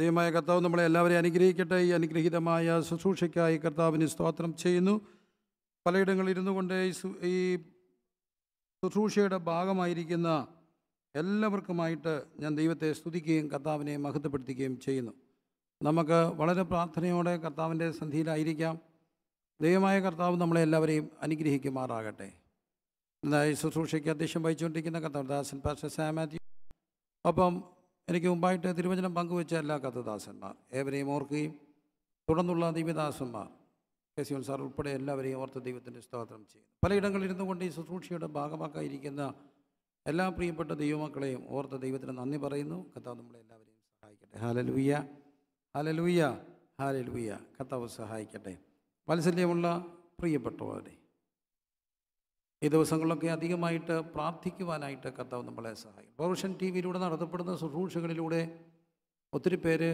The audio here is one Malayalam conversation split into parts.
ദൈവമായ കർത്താവ് നമ്മളെ എല്ലാവരെയും അനുഗ്രഹിക്കട്ടെ. ഈ അനുഗ്രഹീതമായ ശുശ്രൂഷയ്ക്കായി കർത്താവിന് സ്തോത്രം ചെയ്യുന്നു. പലയിടങ്ങളിൽ ഇരുന്നു കൊണ്ട് ഈ ഈ ശുശ്രൂഷയുടെ ഭാഗമായിരിക്കുന്ന എല്ലാവർക്കുമായിട്ട് ഞാൻ ദൈവത്തെ സ്തുതിക്കുകയും കർത്താവിനെ മഹത്വപ്പെടുത്തുകയും ചെയ്യുന്നു. നമുക്ക് വളരെ പ്രാർത്ഥനയോടെ കർത്താവിന്റെ സന്ധിയിലായിരിക്കാം. ദൈവമായ കർത്താവ് നമ്മളെ എല്ലാവരെയും അനുഗ്രഹിക്കുമാറാകട്ടെ. ഇന്നായി ശുശ്രൂഷയ്ക്ക് അധ്യക്ഷം വഹിച്ചുകൊണ്ടിരിക്കുന്ന കർത്താവ് ദാസൻ പാസ്റ്റർ സാമാത്യു അപ്പം എനിക്ക് മുമ്പായിട്ട് തിരുവചനം പങ്കുവെച്ച എല്ലാ കഥദാസന്മാർ ഏവരെയും ഓർക്കുകയും തുടർന്നുള്ള ദൈവദാസന്മാർ കെ സി സാർ ഉൾപ്പെടെ എല്ലാവരെയും ഓർത്ത് ദൈവത്തിന്റെ സ്തോത്രം ചെയ്യുന്നു. പലയിടങ്ങളിൽ ഇരുന്നു കൊണ്ട് ഈ ശുശ്രൂഷയുടെ ഭാഗമാക്കായിരിക്കുന്ന എല്ലാ പ്രിയപ്പെട്ട ദൈവമക്കളെയും ഓർത്ത് ദൈവത്തിന് നന്ദി പറയുന്നു. കർത്താവ് നമ്മളെ എല്ലാവരെയും സഹായിക്കട്ടെ. ഹാലലൂയ ഹാലലൂയ ഹാലലൂയ കർത്താവ് സഹായിക്കട്ടെ. വാത്സല്യമുള്ള പ്രിയപ്പെട്ടവരെ ഈ ദിവസങ്ങളിലൊക്കെ അധികമായിട്ട് പ്രാർത്ഥിക്കുവാനായിട്ട് കർത്താവ് നമ്മളെ സഹായിക്കും. പൗർഷൻ ടി വിയിലൂടെ നടത്തപ്പെടുന്ന ശുശ്രൂഷകളിലൂടെ ഒത്തിരി പേര്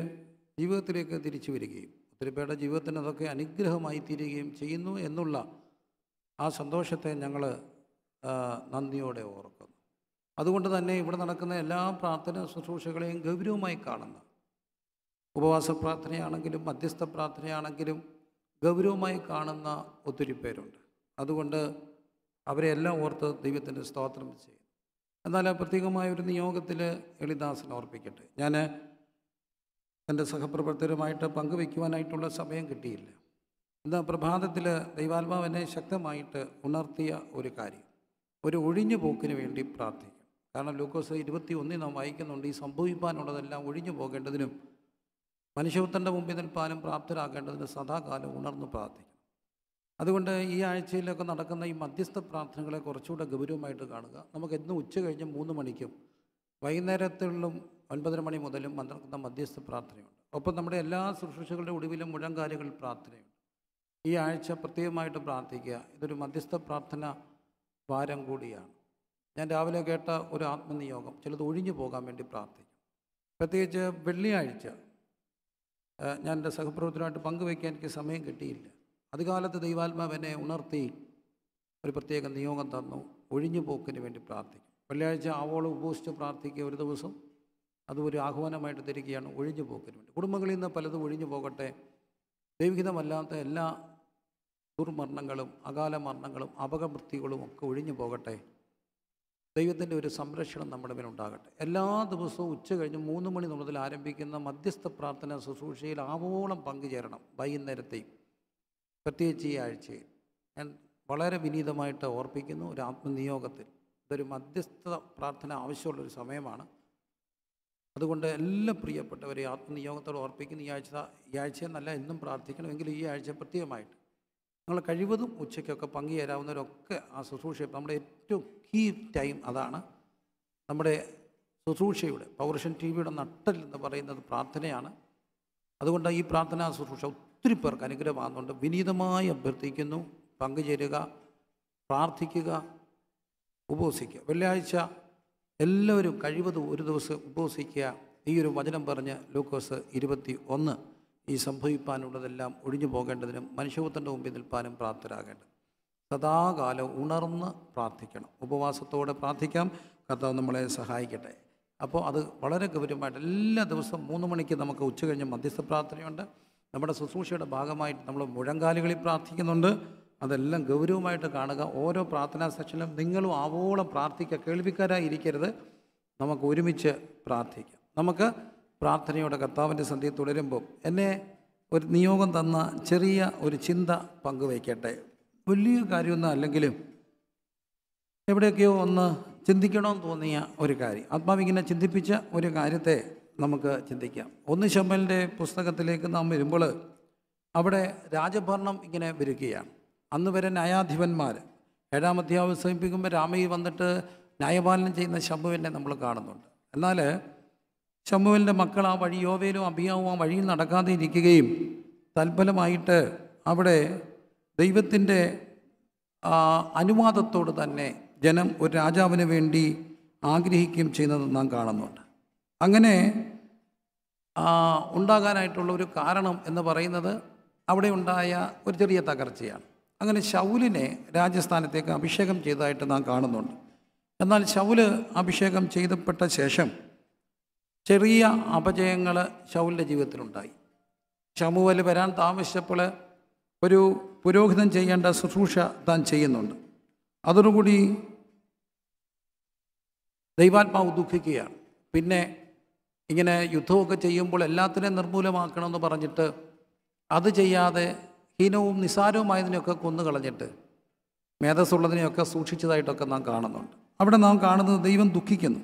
ജീവിതത്തിലേക്ക് തിരിച്ചു വരികയും ഒത്തിരി പേരുടെ ജീവിതത്തിന് അതൊക്കെ അനുഗ്രഹമായി തീരുകയും ചെയ്യുന്നു എന്നുള്ള ആ സന്തോഷത്തെ ഞങ്ങൾ നന്ദിയോടെ ഓർക്കുന്നു. അതുകൊണ്ട് തന്നെ ഇവിടെ നടക്കുന്ന എല്ലാ പ്രാർത്ഥന ശുശ്രൂഷകളെയും ഗൗരവമായി കാണുന്നു. ഉപവാസ പ്രാർത്ഥനയാണെങ്കിലും മധ്യസ്ഥ പ്രാർത്ഥനയാണെങ്കിലും ഗൗരവമായി കാണുന്ന ഒത്തിരി പേരുണ്ട്. അതുകൊണ്ട് അവരെ എല്ലാം ഓർത്ത് ദൈവത്തിന്റെ സ്തോത്രം ചെയ്യും. എന്നാൽ പ്രത്യേകമായ ഒരു നിയോഗത്തിൽ എളിദാസൻ ഓർപ്പിക്കട്ടെ. ഞാൻ എന്റെ സഹപ്രവർത്തകരുമായിട്ട് പങ്കുവയ്ക്കുവാനായിട്ടുള്ള സമയം കിട്ടിയില്ല. എന്നാൽ പ്രഭാതത്തിൽ ദൈവാത്മാവിനെ ശക്തമായിട്ട് ഉണർത്തിയ ഒരു കാര്യം. ഒരു ഒഴിഞ്ഞു പോക്കിന് വേണ്ടി പ്രാർത്ഥിക്കും. കാരണം ലൂക്കോസ് ഇരുപത്തി ഒന്നിൽ നാം വായിക്കുന്നുണ്ട് ഈ സംഭവിക്കാനുള്ളതെല്ലാം ഒഴിഞ്ഞു പോകേണ്ടതിനും മനുഷ്യത്വന്റെ മുമ്പിൽ നിൽപ്പാനും പ്രാപ്തരാകേണ്ടതിന് സദാകാലം ഉണർന്ന് പ്രാർത്ഥിക്കണം അതുകൊണ്ട് ഈ ആഴ്ചയിലൊക്കെ നടക്കുന്ന ഈ മധ്യസ്ഥ പ്രാർത്ഥനകളെ കുറച്ചുകൂടെ ഗൗരവമായിട്ട് കാണുക. നമുക്ക് എന്നും ഉച്ച കഴിഞ്ഞ് മൂന്ന് മണിക്കും വൈകുന്നേരത്തിലും ഒൻപതര മണി മുതലും നടക്കുന്ന മധ്യസ്ഥ പ്രാർത്ഥനയുണ്ട്. ഒപ്പം നമ്മുടെ എല്ലാ ശുശ്രൂഷകളുടെ ഒടുവിലും മുഴങ്കാലുകൾ പ്രാർത്ഥനയുണ്ട്. ഈ ആഴ്ച പ്രത്യേകമായിട്ട് പ്രാർത്ഥിക്കുക. ഇതൊരു മധ്യസ്ഥ പ്രാർത്ഥന വാരം കൂടിയാണ്. ഞാൻ രാവിലെ കേട്ട ഒരു ആത്മനിയോഗം. ചിലത് ഒഴിഞ്ഞു പോകാൻ വേണ്ടി പ്രാർത്ഥിക്കും. പ്രത്യേകിച്ച് വെള്ളിയാഴ്ച ഞാൻ എന്റെ സഹപ്രവർത്തനമായിട്ട് പങ്കുവയ്ക്കാൻ എനിക്ക് സമയം കിട്ടിയില്ല. അതുകാലത്ത് ദൈവാത്മാവ് എന്നെ ഉണർത്തി ഒരു പ്രത്യേക നിയോഗം തന്നു. ഒഴിഞ്ഞു പോക്കിന് വേണ്ടി പ്രാർത്ഥിക്കും. വെള്ളിയാഴ്ച ആവോളം ഉപസിച്ച് പ്രാർത്ഥിക്കുക ഒരു ദിവസം. അത് ഒരു ആഹ്വാനമായിട്ട് തരികയാണ്. ഒഴിഞ്ഞു പോക്കിന് വേണ്ടി. കുടുംബങ്ങളിൽ നിന്ന് പലതും ഒഴിഞ്ഞു പോകട്ടെ. ദൈവികമല്ലാത്ത എല്ലാ ദുർമരണങ്ങളും അകാല മരണങ്ങളും അപകമൃത്യുകളും ഒക്കെ ഒഴിഞ്ഞു പോകട്ടെ. ദൈവത്തിന്റെ ഒരു സംരക്ഷണം നമ്മുടെ മേലുണ്ടാകട്ടെ എല്ലാ ദിവസവും ഉച്ച കഴിഞ്ഞ് മൂന്ന് മണി മുതൽ ആരംഭിക്കുന്ന മധ്യസ്ഥ പ്രാർത്ഥന ശുശ്രൂഷയിൽ ആവോളം പങ്കുചേരണം വൈകുന്നേരത്തെയും. പ്രത്യേകിച്ച് ഈ ആഴ്ചയിൽ ഞാൻ വളരെ വിനീതമായിട്ട് ഓർപ്പിക്കുന്നു ഒരു ആത്മനിയോഗത്തിൽ. ഇതൊരു മധ്യസ്ഥ പ്രാർത്ഥന ആവശ്യമുള്ളൊരു സമയമാണ്. അതുകൊണ്ട് എല്ലാ പ്രിയപ്പെട്ടവരെ ആത്മനിയോഗത്തോട് ഓർപ്പിക്കുന്ന. ഈ ആഴ്ച ഈ ആഴ്ച എന്നല്ല എന്നും പ്രാർത്ഥിക്കണമെങ്കിൽ ഈ ആഴ്ച പ്രത്യേകമായിട്ട്. നിങ്ങൾ കഴിവതും ഉച്ചയ്ക്കൊക്കെ പങ്കുചേരാവുന്നവരൊക്കെ ആ ശുശ്രൂഷ നമ്മുടെ ഏറ്റവും കീ ടൈം അതാണ്. നമ്മുടെ ശുശ്രൂഷയുടെ പൗരുഷൻ ടി വിയുടെ നട്ടൽ എന്ന് പറയുന്നത് പ്രാർത്ഥനയാണ്. അതുകൊണ്ട് ഈ പ്രാർത്ഥനാ ശുശ്രൂഷ ഒത്തിരി പേർക്ക് അനുഗ്രഹമാകുന്നുണ്ട് വിനീതമായി അഭ്യർത്ഥിക്കുന്നു. പങ്കുചേരുക പ്രാർത്ഥിക്കുക ഉപവസിക്കുക. വെള്ളിയാഴ്ച എല്ലാവരും കഴിവതും ഒരു ദിവസം ഉപവസിക്കുക. ഈ ഒരു വചനം പറഞ്ഞ് ലൂക്കോസ് ഇരുപത്തി ഒന്ന് ഈ സംഭവിപ്പാനുള്ളതെല്ലാം ഒഴിഞ്ഞു പോകേണ്ടതിനും മനുഷ്യപുത്രന്റെ മുമ്പിൽ നിൽപ്പാനും പ്രാപ്തരാകേണ്ടത്. സദാകാലം ഉണർന്ന് പ്രാർത്ഥിക്കണം. ഉപവാസത്തോടെ പ്രാർത്ഥിക്കാം. കർത്താവ് നമ്മളെ സഹായിക്കട്ടെ. അപ്പോൾ അത് വളരെ ഗൗരവമായിട്ട് എല്ലാ ദിവസവും മൂന്ന് മണിക്ക് നമുക്ക് ഉച്ച കഴിഞ്ഞ് മധ്യസ്ഥ പ്രാർത്ഥനയുണ്ട്. നമ്മുടെ ശുശ്രൂഷയുടെ ഭാഗമായിട്ട് നമ്മൾ മുഴങ്കാലുകളിൽ പ്രാർത്ഥിക്കുന്നുണ്ട്. അതെല്ലാം ഗൗരവമായിട്ട് കാണുക. ഓരോ പ്രാർത്ഥനാ സെക്ഷനിലും നിങ്ങളും ആവോളം പ്രാർത്ഥിക്കുക. കേൾവിക്കാരായി ഇരിക്കരുത് നമുക്ക് ഒരുമിച്ച് പ്രാർത്ഥിക്കാം. നമുക്ക് പ്രാർത്ഥനയോടെ കർത്താവിന്റെ സന്ധ്യ തുടരുമ്പോൾ എന്നെ ഒരു നിയോഗം തന്ന ചെറിയ ഒരു ചിന്ത പങ്കുവയ്ക്കട്ടെ. വലിയ കാര്യമൊന്നും അല്ലെങ്കിലും എവിടെയൊക്കെയോ ഒന്ന് ചിന്തിക്കണമെന്ന് തോന്നിയ ഒരു കാര്യം. ആത്മാവിങ്ങനെ ചിന്തിപ്പിച്ച ഒരു കാര്യത്തെ നമുക്ക് ചിന്തിക്കാം. ഒന്ന് ശമ്മലിന്റെ പുസ്തകത്തിലേക്ക് നാം വരുമ്പോൾ അവിടെ രാജഭരണം ഇങ്ങനെ വരികയാണ്. അന്ന് വരെ ന്യായാധിപന്മാർ ഏഴാം അധ്യായം അവസാനിപ്പിക്കുമ്പോൾ രാമയിൽ വന്നിട്ട് ന്യായപാലനം ചെയ്യുന്ന ശംഭുവിനെ നമ്മൾ കാണുന്നുണ്ട്. എന്നാൽ ശംഭുവിന്റെ മക്കൾ ആ വഴി യോവയിലും അഭിയാവും ആ വഴിയിൽ നടക്കാതെ ഇരിക്കുകയും തൽഫലമായിട്ട് അവിടെ ദൈവത്തിന്റെ അനുവാദത്തോട് തന്നെ ജനം ഒരു രാജാവിന് വേണ്ടി ആഗ്രഹിക്കുകയും ചെയ്യുന്നത് നാം കാണുന്നുണ്ട്. അങ്ങനെ ഉണ്ടാകാനായിട്ടുള്ള ഒരു കാരണം എന്ന് പറയുന്നത് അവിടെ ഉണ്ടായ ഒരു ചെറിയ തകർച്ചയാണ്. അങ്ങനെ ശൗലിനെ രാജസ്ഥാനത്തേക്ക് അഭിഷേകം ചെയ്തതായിട്ട് നാം കാണുന്നുണ്ട്. എന്നാൽ ശൗൽ അഭിഷേകം ചെയ്തപ്പെട്ട ശേഷം ചെറിയ അപജയങ്ങൾ ശൗലിന്റെ ജീവിതത്തിലുണ്ടായി. ഷമുവൽ വരാൻ താമസിച്ചപ്പോൾ ഒരു പുരോഹിതൻ ചെയ്യേണ്ട ശുശ്രൂഷ താൻ ചെയ്യുന്നുണ്ട്. അതോടുകൂടി ദൈവാത്മാവ് ദുഃഖിക്കുകയാണ്. പിന്നെ ഇങ്ങനെ യുദ്ധമൊക്കെ ചെയ്യുമ്പോൾ എല്ലാത്തിനെയും നിർമൂലമാക്കണമെന്ന് പറഞ്ഞിട്ട് അത് ചെയ്യാതെ ഹീനവും നിസാരവുമായതിനെയൊക്കെ കൊന്നു കളഞ്ഞിട്ട് മേധസ്സുള്ളതിനെയൊക്കെ സൂക്ഷിച്ചതായിട്ടൊക്കെ നാം കാണുന്നുണ്ട്. അവിടെ നാം കാണുന്നത് ദൈവം ദുഃഖിക്കുന്നു.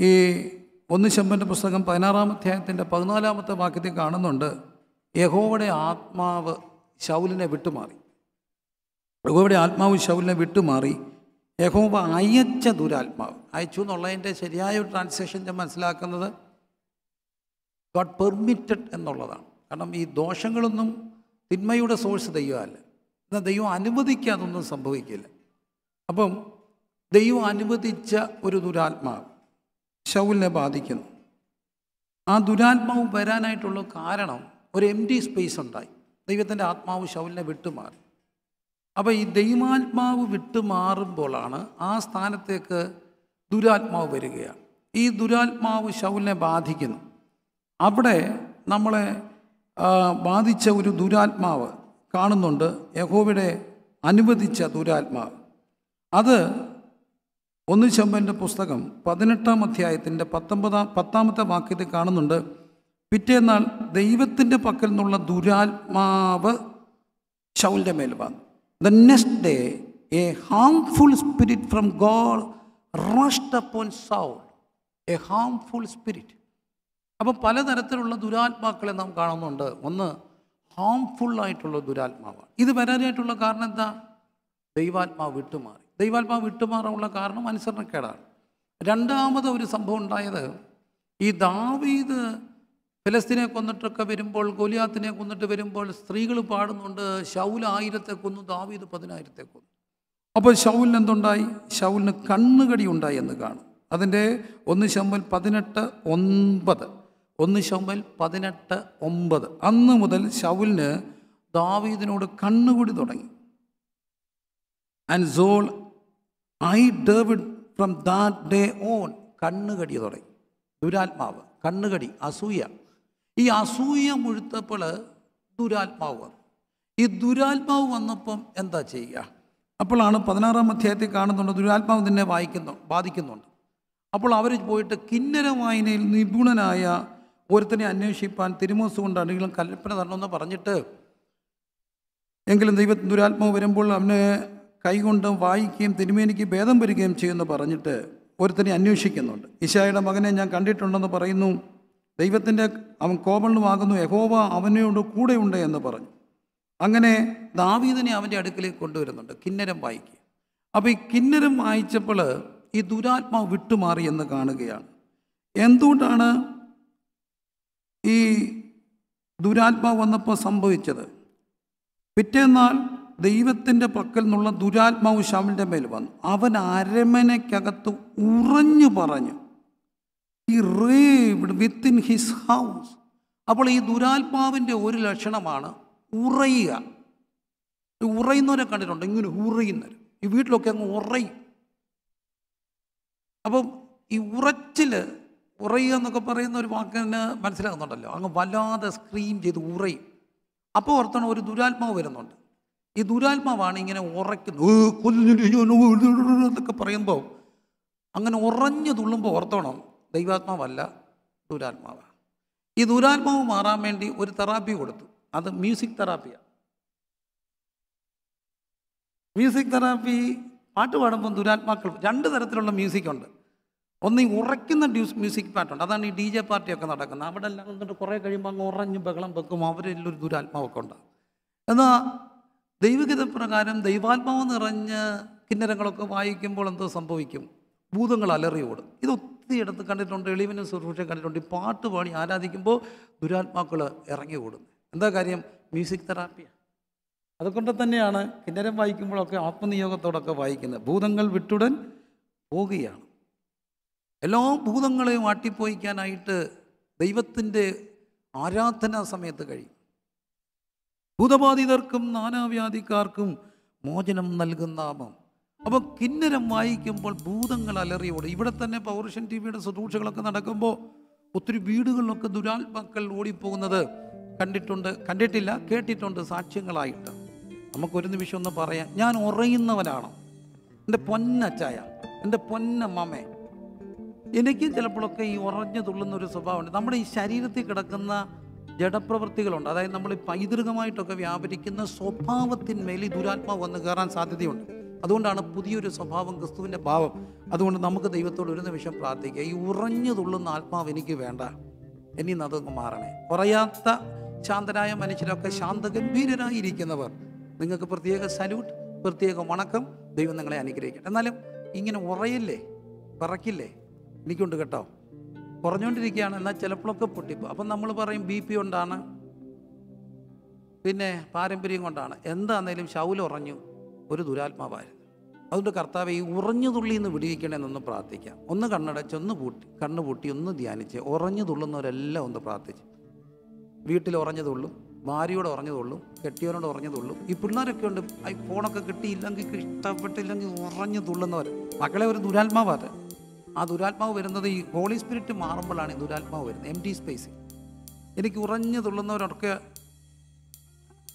ഈ ഒന്ന് ശമ്പന്റെ പുസ്തകം പതിനാറാം അധ്യായത്തിന്റെ പതിനാലാമത്തെ വാക്യത്തിൽ കാണുന്നുണ്ട് യഹോവയുടെ ആത്മാവ് ശൗലിനെ വിട്ടുമാറി. യഹോവയുടെ ആത്മാവ് ശൗലിനെ വിട്ടുമാറി യഹോവ അയച്ച ദുരാത്മാവ്. അയച്ചു എന്നുള്ളതിന്റെ ശരിയായ ഒരു ട്രാൻസ്ലേഷൻ ഞാൻ മനസ്സിലാക്കുന്നത് ഗോഡ് പെർമിറ്റഡ് എന്നുള്ളതാണ്. കാരണം ഈ ദോഷങ്ങളൊന്നും തിന്മയുടെ സോഴ്സ് ദൈവമല്ല. എന്നാൽ ദൈവം അനുവദിക്കാതൊന്നും സംഭവിക്കില്ല. അപ്പം ദൈവം അനുവദിച്ച ഒരു ദുരാത്മാവ് ശൗലിനെ ബാധിക്കുന്നു. ആ ദുരാത്മാവ് വരാനായിട്ടുള്ള കാരണം ഒരു എം ടി സ്പേസ് ഉണ്ടായി. ദൈവത്തിന്റെ ആത്മാവ് ശൗലിനെ വിട്ടുമാറി. അപ്പോൾ ഈ ദൈവാത്മാവ് വിട്ടുമാറുമ്പോഴാണ് ആ സ്ഥാനത്തേക്ക് ദുരാത്മാവ് വരികയാണ്. ഈ ദുരാത്മാവ് ശൗലിനെ ബാധിക്കുന്നു. അവിടെ നമ്മളെ ബാധിച്ച ഒരു ദുരാത്മാവ് കാണുന്നുണ്ട്. യഹോവിടെ അനുവദിച്ച ദുരാത്മാവ്. അത് ഒന്ന് ചെമ്പന്റെ പുസ്തകം പതിനെട്ടാം അധ്യായത്തിന്റെ പത്തൊമ്പതാം പത്താമത്തെ വാക്യത്തിൽ കാണുന്നുണ്ട്. പിറ്റേന്നാൾ ദൈവത്തിന്റെ പക്കൽ നിന്നുള്ള ദുരാത്മാവ് ശൗലിന്റെ മേൽ വന്നു. The next day a harmful spirit from God rushed upon Saul a harmful spirit അപ്പം പലതരത്തിലുള്ള ദുരാത്മാക്കളെ നാം കാണുന്നുണ്ട്. ഒന്ന് ഹാംഫുൾ ആയിട്ടുള്ള ദുരാത്മാവാണ്. ഇത് വരാനായിട്ടുള്ള കാരണം എന്താ? ദൈവാത്മാവ് വിട്ടുമാറി. ദൈവാത്മാവ് വിട്ടുമാറാനുള്ള കാരണം അനുസരണക്കേടാണ്. രണ്ടാമത് ഒരു സംഭവം ഉണ്ടായത് ഈ ദാവീദ് ഫലസ്തീനെ കൊന്നിട്ടൊക്കെ വരുമ്പോൾ ഗോലിയാത്തിനെ കൊന്നിട്ട് വരുമ്പോൾ സ്ത്രീകൾ പാടുന്നുണ്ട്. ഷൗൽ ആയിരത്തെ കൊന്നു ദാവീദ് പതിനായിരത്തെ കൊന്നു. അപ്പോൾ ഷൗലിന് എന്തുണ്ടായി? ഷൗലിന് കണ്ണുകടി ഉണ്ടായി എന്ന് കാണും. അതിന്റെ ഒന്ന് ശമ്പൽ പതിനെട്ട് ഒൻപത്. ഒന്ന് ശമ്പൽ പതിനെട്ട് ഒമ്പത് അന്ന് മുതൽ ഷൗലിന് ദാവീദിനോട് കണ്ണുകൂടി തുടങ്ങി. And Saul eyed David from that day on കണ്ണുകടി തുടങ്ങി. ദുരാത്മാവ് കണ്ണുകടി അസൂയ. ഈ അസൂയ മുഴുത്തപ്പോൾ ദുരാത്മാവ് വന്നു. ഈ ദുരാത്മാവ് വന്നപ്പം എന്താ ചെയ്യുക? അപ്പോഴാണ് പതിനാറാം അധ്യായത്തിൽ കാണുന്നുണ്ട് ദുരാത്മാവ് തന്നെ വായിക്കുന്നു ബാധിക്കുന്നുണ്ട്. അപ്പോൾ അവർ പോയിട്ട് കിന്നര വായനയിൽ നിപുണനായ ഒരുത്തനെ അന്വേഷിപ്പാൻ തിരുമോസ് കൊണ്ട് അടികളും കൽപ്പന തരണമെന്ന് പറഞ്ഞിട്ട് എങ്കിലും ദൈവ ദുരാത്മാവ് വരുമ്പോൾ അവനെ കൈകൊണ്ട് വായിക്കുകയും തിരുമേനിക്ക് ഭേദം വരികയും ചെയ്യുമെന്ന് പറഞ്ഞിട്ട് ഒരുത്തനെ അന്വേഷിക്കുന്നുണ്ട്. ഇശായുടെ മകനെ ഞാൻ കണ്ടിട്ടുണ്ടെന്ന് പറയുന്നു. ദൈവത്തിന്റെ അവൻ കോപണ്ണുമാകുന്നു യഹോവ അവനോട് കൂടെയുണ്ട് എന്ന് പറഞ്ഞു. അങ്ങനെ ദാവീദിനെ അവന്റെ അടുക്കലേക്ക് കൊണ്ടുവരുന്നുണ്ട് കിന്നരം വായിക്കുക. അപ്പോൾ ഈ കിന്നരം വായിച്ചപ്പോൾ ഈ ദുരാത്മാവ് വിട്ടുമാറി എന്ന് കാണുകയാണ്. എന്തുകൊണ്ടാണ് ഈ ദുരാത്മാവ് വന്നപ്പോൾ സംഭവിച്ചത്? പിറ്റേന്നാൾ ദൈവത്തിന്റെ പക്കൽ നിന്നുള്ള ദുരാത്മാവ് ശവലിന്റെ മേൽ വന്നു. അവൻ അരമനയ്ക്കകത്ത് ഉറഞ്ഞു പറഞ്ഞു ഈ റേവ്ഡ് വിത്തിൻ ഹിസ് ഹൗസ് അപ്പോൾ ഈ ദുരാത്മാവിന്റെ ഒരു ലക്ഷണമാണ് ഉറയുക ഉറയുന്നവരെ കണ്ടിട്ടുണ്ട്. ഇങ്ങനെ ഉറയുന്നവർ ഈ വീട്ടിലൊക്കെ അങ്ങ് ഉറയും. അപ്പം ഈ ഉറച്ചിൽ ഉറയുക എന്നൊക്കെ പറയുന്ന ഒരു വാക്കിന് മനസ്സിലാകുന്നുണ്ടല്ലോ. അങ്ങ് വല്ലാതെ സ്ക്രീം ചെയ്ത് ഉറയും. അപ്പോൾ ഓർത്തണം ഒരു ദുരാത്മാവ് വരുന്നുണ്ട്. ഈ ദുരാത്മാവാണ് ഇങ്ങനെ ഉറയ്ക്കുന്നത്. "ഏ, കൊല്ലിന് ഞാൻ എന്നൊക്കെ പറയുമ്പോൾ അങ്ങനെ ഉറഞ്ഞു തുള്ളുമ്പോൾ ഓർത്തോണം. ദൈവാത്മാവല്ല ദൂരാത്മാവാണ്. ഈ ദൂരാത്മാവ് മാറാൻ വേണ്ടി ഒരു തെറാപ്പി കൊടുത്തു. അത് മ്യൂസിക് തെറാപ്പിയാണ് മ്യൂസിക് തെറാപ്പി പാട്ട് പാടുമ്പോൾ ദുരാത്മാക്കൾ രണ്ട് തരത്തിലുള്ള മ്യൂസിക് ഉണ്ട്. ഒന്ന് ഈ ഉറയ്ക്കുന്ന മ്യൂസിക് പാട്ടുണ്ട്. അതാണ് ഈ ഡി ജെ പാർട്ടിയൊക്കെ നടക്കുന്നത്. അവിടെ എല്ലാം എന്നിട്ട് കുറേ കഴിയുമ്പോൾ അങ്ങ് ഉറഞ്ഞ് ബഹളം വെക്കും. അവരെല്ലാം ഒരു ദുരാത്മാവൊക്കെ ഉണ്ടാകും എന്നാൽ ദൈവഗത പ്രകാരം ദൈവാത്മാവ് നിറഞ്ഞ് കിന്നരങ്ങളൊക്കെ വായിക്കുമ്പോൾ എന്തോ സംഭവിക്കും? ഭൂതങ്ങൾ അലറിയോടും. ഇത് ഒത്തിരി ഇടത്ത് കണ്ടിട്ടുണ്ട് എളിവിനും ശുശ്രൂഷ കണ്ടിട്ടുണ്ട്. ഈ പാട്ട് പാടി ആരാധിക്കുമ്പോൾ ദുരാത്മാക്കൾ ഇറങ്ങി കൂടുന്നു എന്താ കാര്യം? മ്യൂസിക് തെറാപ്പിയാണ് അതുകൊണ്ട് തന്നെയാണ് കിന്നരം വായിക്കുമ്പോഴൊക്കെ ആത്മനിയോഗത്തോടൊക്കെ വായിക്കുന്നത്. ഭൂതങ്ങൾ വിട്ടുടൻ പോവുകയാണ് എല്ലാ ഭൂതങ്ങളെയും ആട്ടിപ്പോയിക്കാനായിട്ട് ദൈവത്തിന്റെ ആരാധനാ സമയത്ത് കഴിയും. ഭൂതബാധിതർക്കും നാനാവ്യാധിക്കാർക്കും മോചനം നൽകുന്ന നാമം. അപ്പോൾ കിന്നരം വായിക്കുമ്പോൾ ഭൂതങ്ങൾ അലറിയോടെ. ഇവിടെ തന്നെ പൗരുഷൻ ടി വിയുടെ ശുശ്രൂഷകളൊക്കെ നടക്കുമ്പോൾ ഒത്തിരി വീടുകളിലൊക്കെ ദുരാത്മാക്കൾ ഓടിപ്പോകുന്നത് കണ്ടിട്ടുണ്ട് കണ്ടിട്ടില്ല കേട്ടിട്ടുണ്ട് സാക്ഷ്യങ്ങളായിട്ട്. നമുക്കൊരു നിമിഷം ഒന്ന് പറയാം. ഞാൻ ഉറയുന്നവനാണ്. എന്റെ പൊന്നച്ചായ എന്റെ പൊന്നമ്മേ എനിക്കും ചിലപ്പോഴൊക്കെ ഈ ഉറഞ്ഞു തുള്ളുന്ന ഒരു സ്വഭാവമുണ്ട്. നമ്മുടെ ഈ ശരീരത്തിൽ കിടക്കുന്ന ജഡപ്രവൃത്തികളുണ്ട്. അതായത് നമ്മൾ പൈതൃകമായിട്ടൊക്കെ വ്യാപരിക്കുന്ന സ്വഭാവത്തിന്മേൽ ഈ ദുരാത്മാവ് വന്ന് കയറാൻ സാധ്യതയുണ്ട്. അതുകൊണ്ടാണ് പുതിയൊരു സ്വഭാവം ക്രിസ്തുവിന്റെ ഭാവം. അതുകൊണ്ട് നമുക്ക് ദൈവത്തോട് ഒരു നിമിഷം പ്രാർത്ഥിക്കുക ഈ ഉറഞ്ഞു തുള്ളുന്ന ആത്മാവ് എനിക്ക് വേണ്ട. ഇനി അതൊന്ന് മാറണേ. കുറയാത്ത ശാന്തരായ മനുഷ്യരൊക്കെ ശാന്തഗംഭീരനായിരിക്കുന്നവർ നിങ്ങൾക്ക് പ്രത്യേക സല്യൂട്ട് പ്രത്യേക വണക്കം ദൈവം നിങ്ങളെ അനുഗ്രഹിക്കട്ടെ. എന്നാലും ഇങ്ങനെ ഉറയില്ലേ? പറക്കില്ലേ എനിക്കുണ്ട് കേട്ടോ. കുറഞ്ഞുകൊണ്ടിരിക്കുകയാണ്. എന്നാൽ ചിലപ്പോഴൊക്കെ പൊട്ടിപ്പോ അപ്പം നമ്മൾ പറയും ബി പി കൊണ്ടാണ്. പിന്നെ പാരമ്പര്യം കൊണ്ടാണ്. എന്താന്നേലും ശൗല ഉറഞ്ഞു. ഒരു ദുരാത്മാവായിരുന്നു. അതുകൊണ്ട് കർത്താവ് ഈ ഉറഞ്ഞു തുള്ളി എന്ന് വിടിവിക്കണമെന്നൊന്ന് പ്രാർത്ഥിക്കാം. ഒന്ന് കണ്ണടച്ച് ഒന്ന് പൂട്ടി കണ്ണ് പൂട്ടി ഒന്ന് ധ്യാനിച്ച് ഉറഞ്ഞു തുള്ളുന്നവരെല്ലാം ഒന്ന് പ്രാർത്ഥിച്ച്. വീട്ടിൽ ഉറഞ്ഞു തുള്ളും ഭാര്യയോട് ഉറഞ്ഞു തുള്ളും കെട്ടിയവനോട് ഉറഞ്ഞു തുള്ളും. ഈ പിള്ളേരൊക്കെ ഉണ്ട് ഈ ഫോണൊക്കെ കിട്ടിയില്ലെങ്കിൽ ഇഷ്ടപ്പെട്ടില്ലെങ്കിൽ ഉറഞ്ഞു തുള്ളുന്നവർ. മക്കളെ ഒരു ദുരാത്മാവാണ് ആ ദുരാത്മാവ് വരുന്നത് ഈ ഹോളി സ്പിരിറ്റ് മാറുമ്പോഴാണ് ഈ ദുരാത്മാവ് വരുന്നത് എം ടി സ്പേസ്. എനിക്ക് ഉറഞ്ഞു തുള്ളുന്നവരൊക്കെ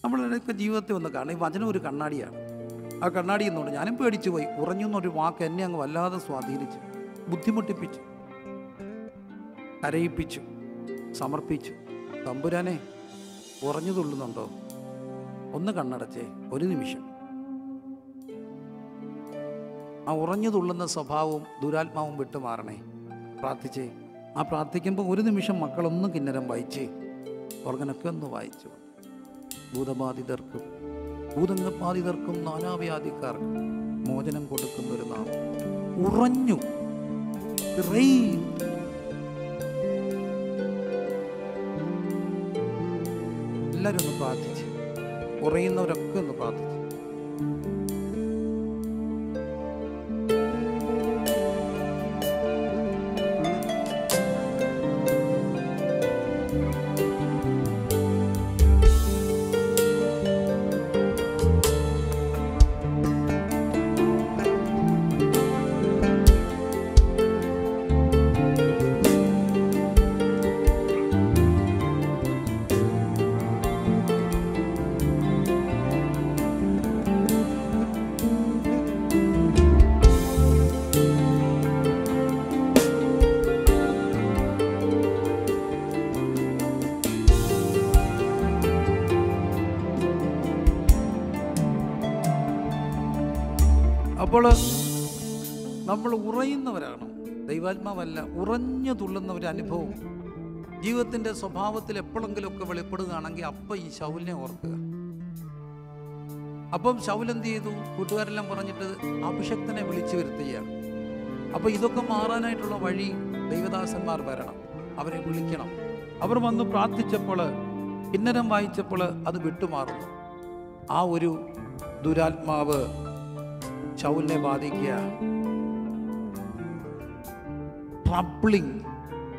നമ്മളൊക്കെ ജീവിതത്തിൽ ഒന്ന് കാണും. ഈ വചനം ഒരു കണ്ണാടിയാണ്. ആ കണ്ണാടി എന്നുണ്ട് ഞാനും പേടിച്ചു പോയി. ഉറഞ്ഞു എന്നൊരു വാക്ക് എന്നെ അങ്ങ് വല്ലാതെ സ്വാധീനിച്ചു. ബുദ്ധിമുട്ടിപ്പിച്ചു. കരയിപ്പിച്ചു. സമർപ്പിച്ചു. തമ്പുരാനെ ഉറഞ്ഞു തുള്ളുന്നുണ്ടോ? ഒന്ന് കണ്ണടച്ചേ ഒരു നിമിഷം. ആ ഉറഞ്ഞു തുള്ളുന്ന സ്വഭാവവും ദുരാത്മാവും വിട്ടുമാറണേ പ്രാർത്ഥിച്ചേ. ആ പ്രാർത്ഥിക്കുമ്പോൾ ഒരു നിമിഷം മക്കളൊന്നും കിന്നരം വായിച്ചേ. ഓർഗനൊക്കെ ഒന്ന് വായിച്ചു. ഭൂതബാധിതർക്കും ഭൂതംഗബാധിതർക്കും നാനാവ്യാധിക്കാർക്കും മോചനം കൊടുക്കുന്ന ഒരു നാമം. ഉറഞ്ഞു. എല്ലാവരും ഒന്ന് പ്രാർത്ഥിച്ച്. ഉറയുന്നവരൊക്കെ ഒന്ന് പ്രാർത്ഥിച്ച്. അപ്പോൾ നമ്മൾ ഉറയുന്നവരാണ്. ദൈവാത്മാവല്ല ഉറഞ്ഞു തുള്ളുന്ന ഒരു അനുഭവം. ജീവിതത്തിന്റെ സ്വഭാവത്തിൽ എപ്പോഴെങ്കിലുമൊക്കെ വെളിപ്പെടുകയാണെങ്കിൽ അപ്പം ഈ ശൗലിനെ ഓർക്കുക. അപ്പം ശൗൽ എന്ത് ചെയ്തു? കൂട്ടുകാരെല്ലാം പറഞ്ഞിട്ട് അഭിഷക്തനെ വിളിച്ചു വരുത്തുകയാണ്. അപ്പോൾ ഇതൊക്കെ മാറാനായിട്ടുള്ള വഴി ദൈവദാസന്മാർ വരണം. അവരെ വിളിക്കണം. അവർ വന്ന് പ്രാർത്ഥിച്ചപ്പോൾ കിന്നരം വായിച്ചപ്പോൾ അത് വിട്ടുമാറുന്നു. ആ ഒരു ദുരാത്മാവ് ശൗലിനെ ബാധിക്കുക. ട്രബിളിങ്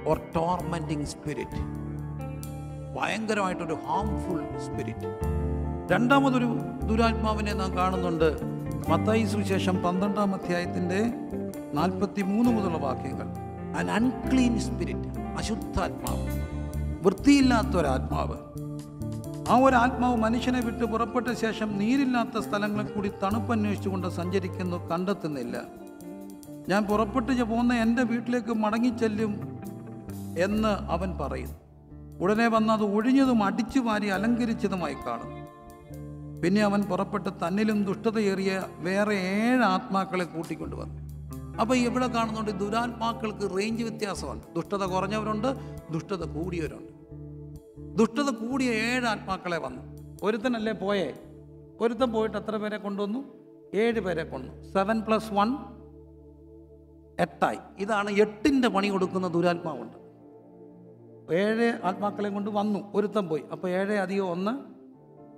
ഓർ ടോർമെന്റിങ് സ്പിരിറ്റ് ഭയങ്കരമായിട്ടൊരു ഹാംഫുൾ സ്പിരിറ്റ് രണ്ടാമതൊരു ദുരാത്മാവിനെ നാം കാണുന്നുണ്ട്. മത്തായി സുവിശേഷം പന്ത്രണ്ടാം അധ്യായത്തിന്റെ നാൽപ്പത്തി മൂന്ന് മുതലുള്ള വാക്യങ്ങൾ. അൻ അൺക്ലീൻ സ്പിരിറ്റ് അശുദ്ധാത്മാവ്. വൃത്തിയില്ലാത്ത ഒരാത്മാവ് ആ ഒരു ആത്മാവ് മനുഷ്യനെ വിട്ട് പുറപ്പെട്ട ശേഷം നീരില്ലാത്ത സ്ഥലങ്ങളിൽ കൂടി തണുപ്പന്വേഷിച്ചുകൊണ്ട് സഞ്ചരിക്കുന്നു കണ്ടെത്തുന്നില്ല. ഞാൻ പുറപ്പെട്ട് പോകുന്ന എന്റെ വീട്ടിലേക്ക് മടങ്ങിച്ചെല്ലും എന്ന് അവൻ പറയുന്നു ഉടനെ വന്ന് അത് ഒഴിഞ്ഞതും അടിച്ചു വാരി അലങ്കരിച്ചതുമായി കാണും. പിന്നെ അവൻ പുറപ്പെട്ട് തന്നിലും ദുഷ്ടതയേറിയ വേറെ ഏഴ് ആത്മാക്കളെ കൂട്ടിക്കൊണ്ടുവന്നു അപ്പോൾ ഇവിടെ കാണുന്നുണ്ട്? ദുരാത്മാക്കൾക്ക് റേഞ്ച് വ്യത്യാസമുണ്ട് ദുഷ്ടത കുറഞ്ഞവരുണ്ട് ദുഷ്ടത കൂടിയവരുണ്ട്. ദുഷ്ടത കൂടിയ ഏഴ് ആത്മാക്കളെ വന്നു. ഒരുത്തനല്ലേ പോയേ? ഒരുത്തൻ പോയിട്ട് എത്ര പേരെ കൊണ്ടുവന്നു? ഏഴ് പേരെ കൊണ്ടു സെവൻ പ്ലസ് വൺ എട്ടായി. ഇതാണ് എട്ടിന്റെ പണി കൊടുക്കുന്ന ദുരാത്മാവുണ്ട്. ഏഴ് ആത്മാക്കളെ കൊണ്ട് വന്നു. ഒരുത്തൻ പോയി. അപ്പോൾ ഏഴ് അധികം ഒന്ന്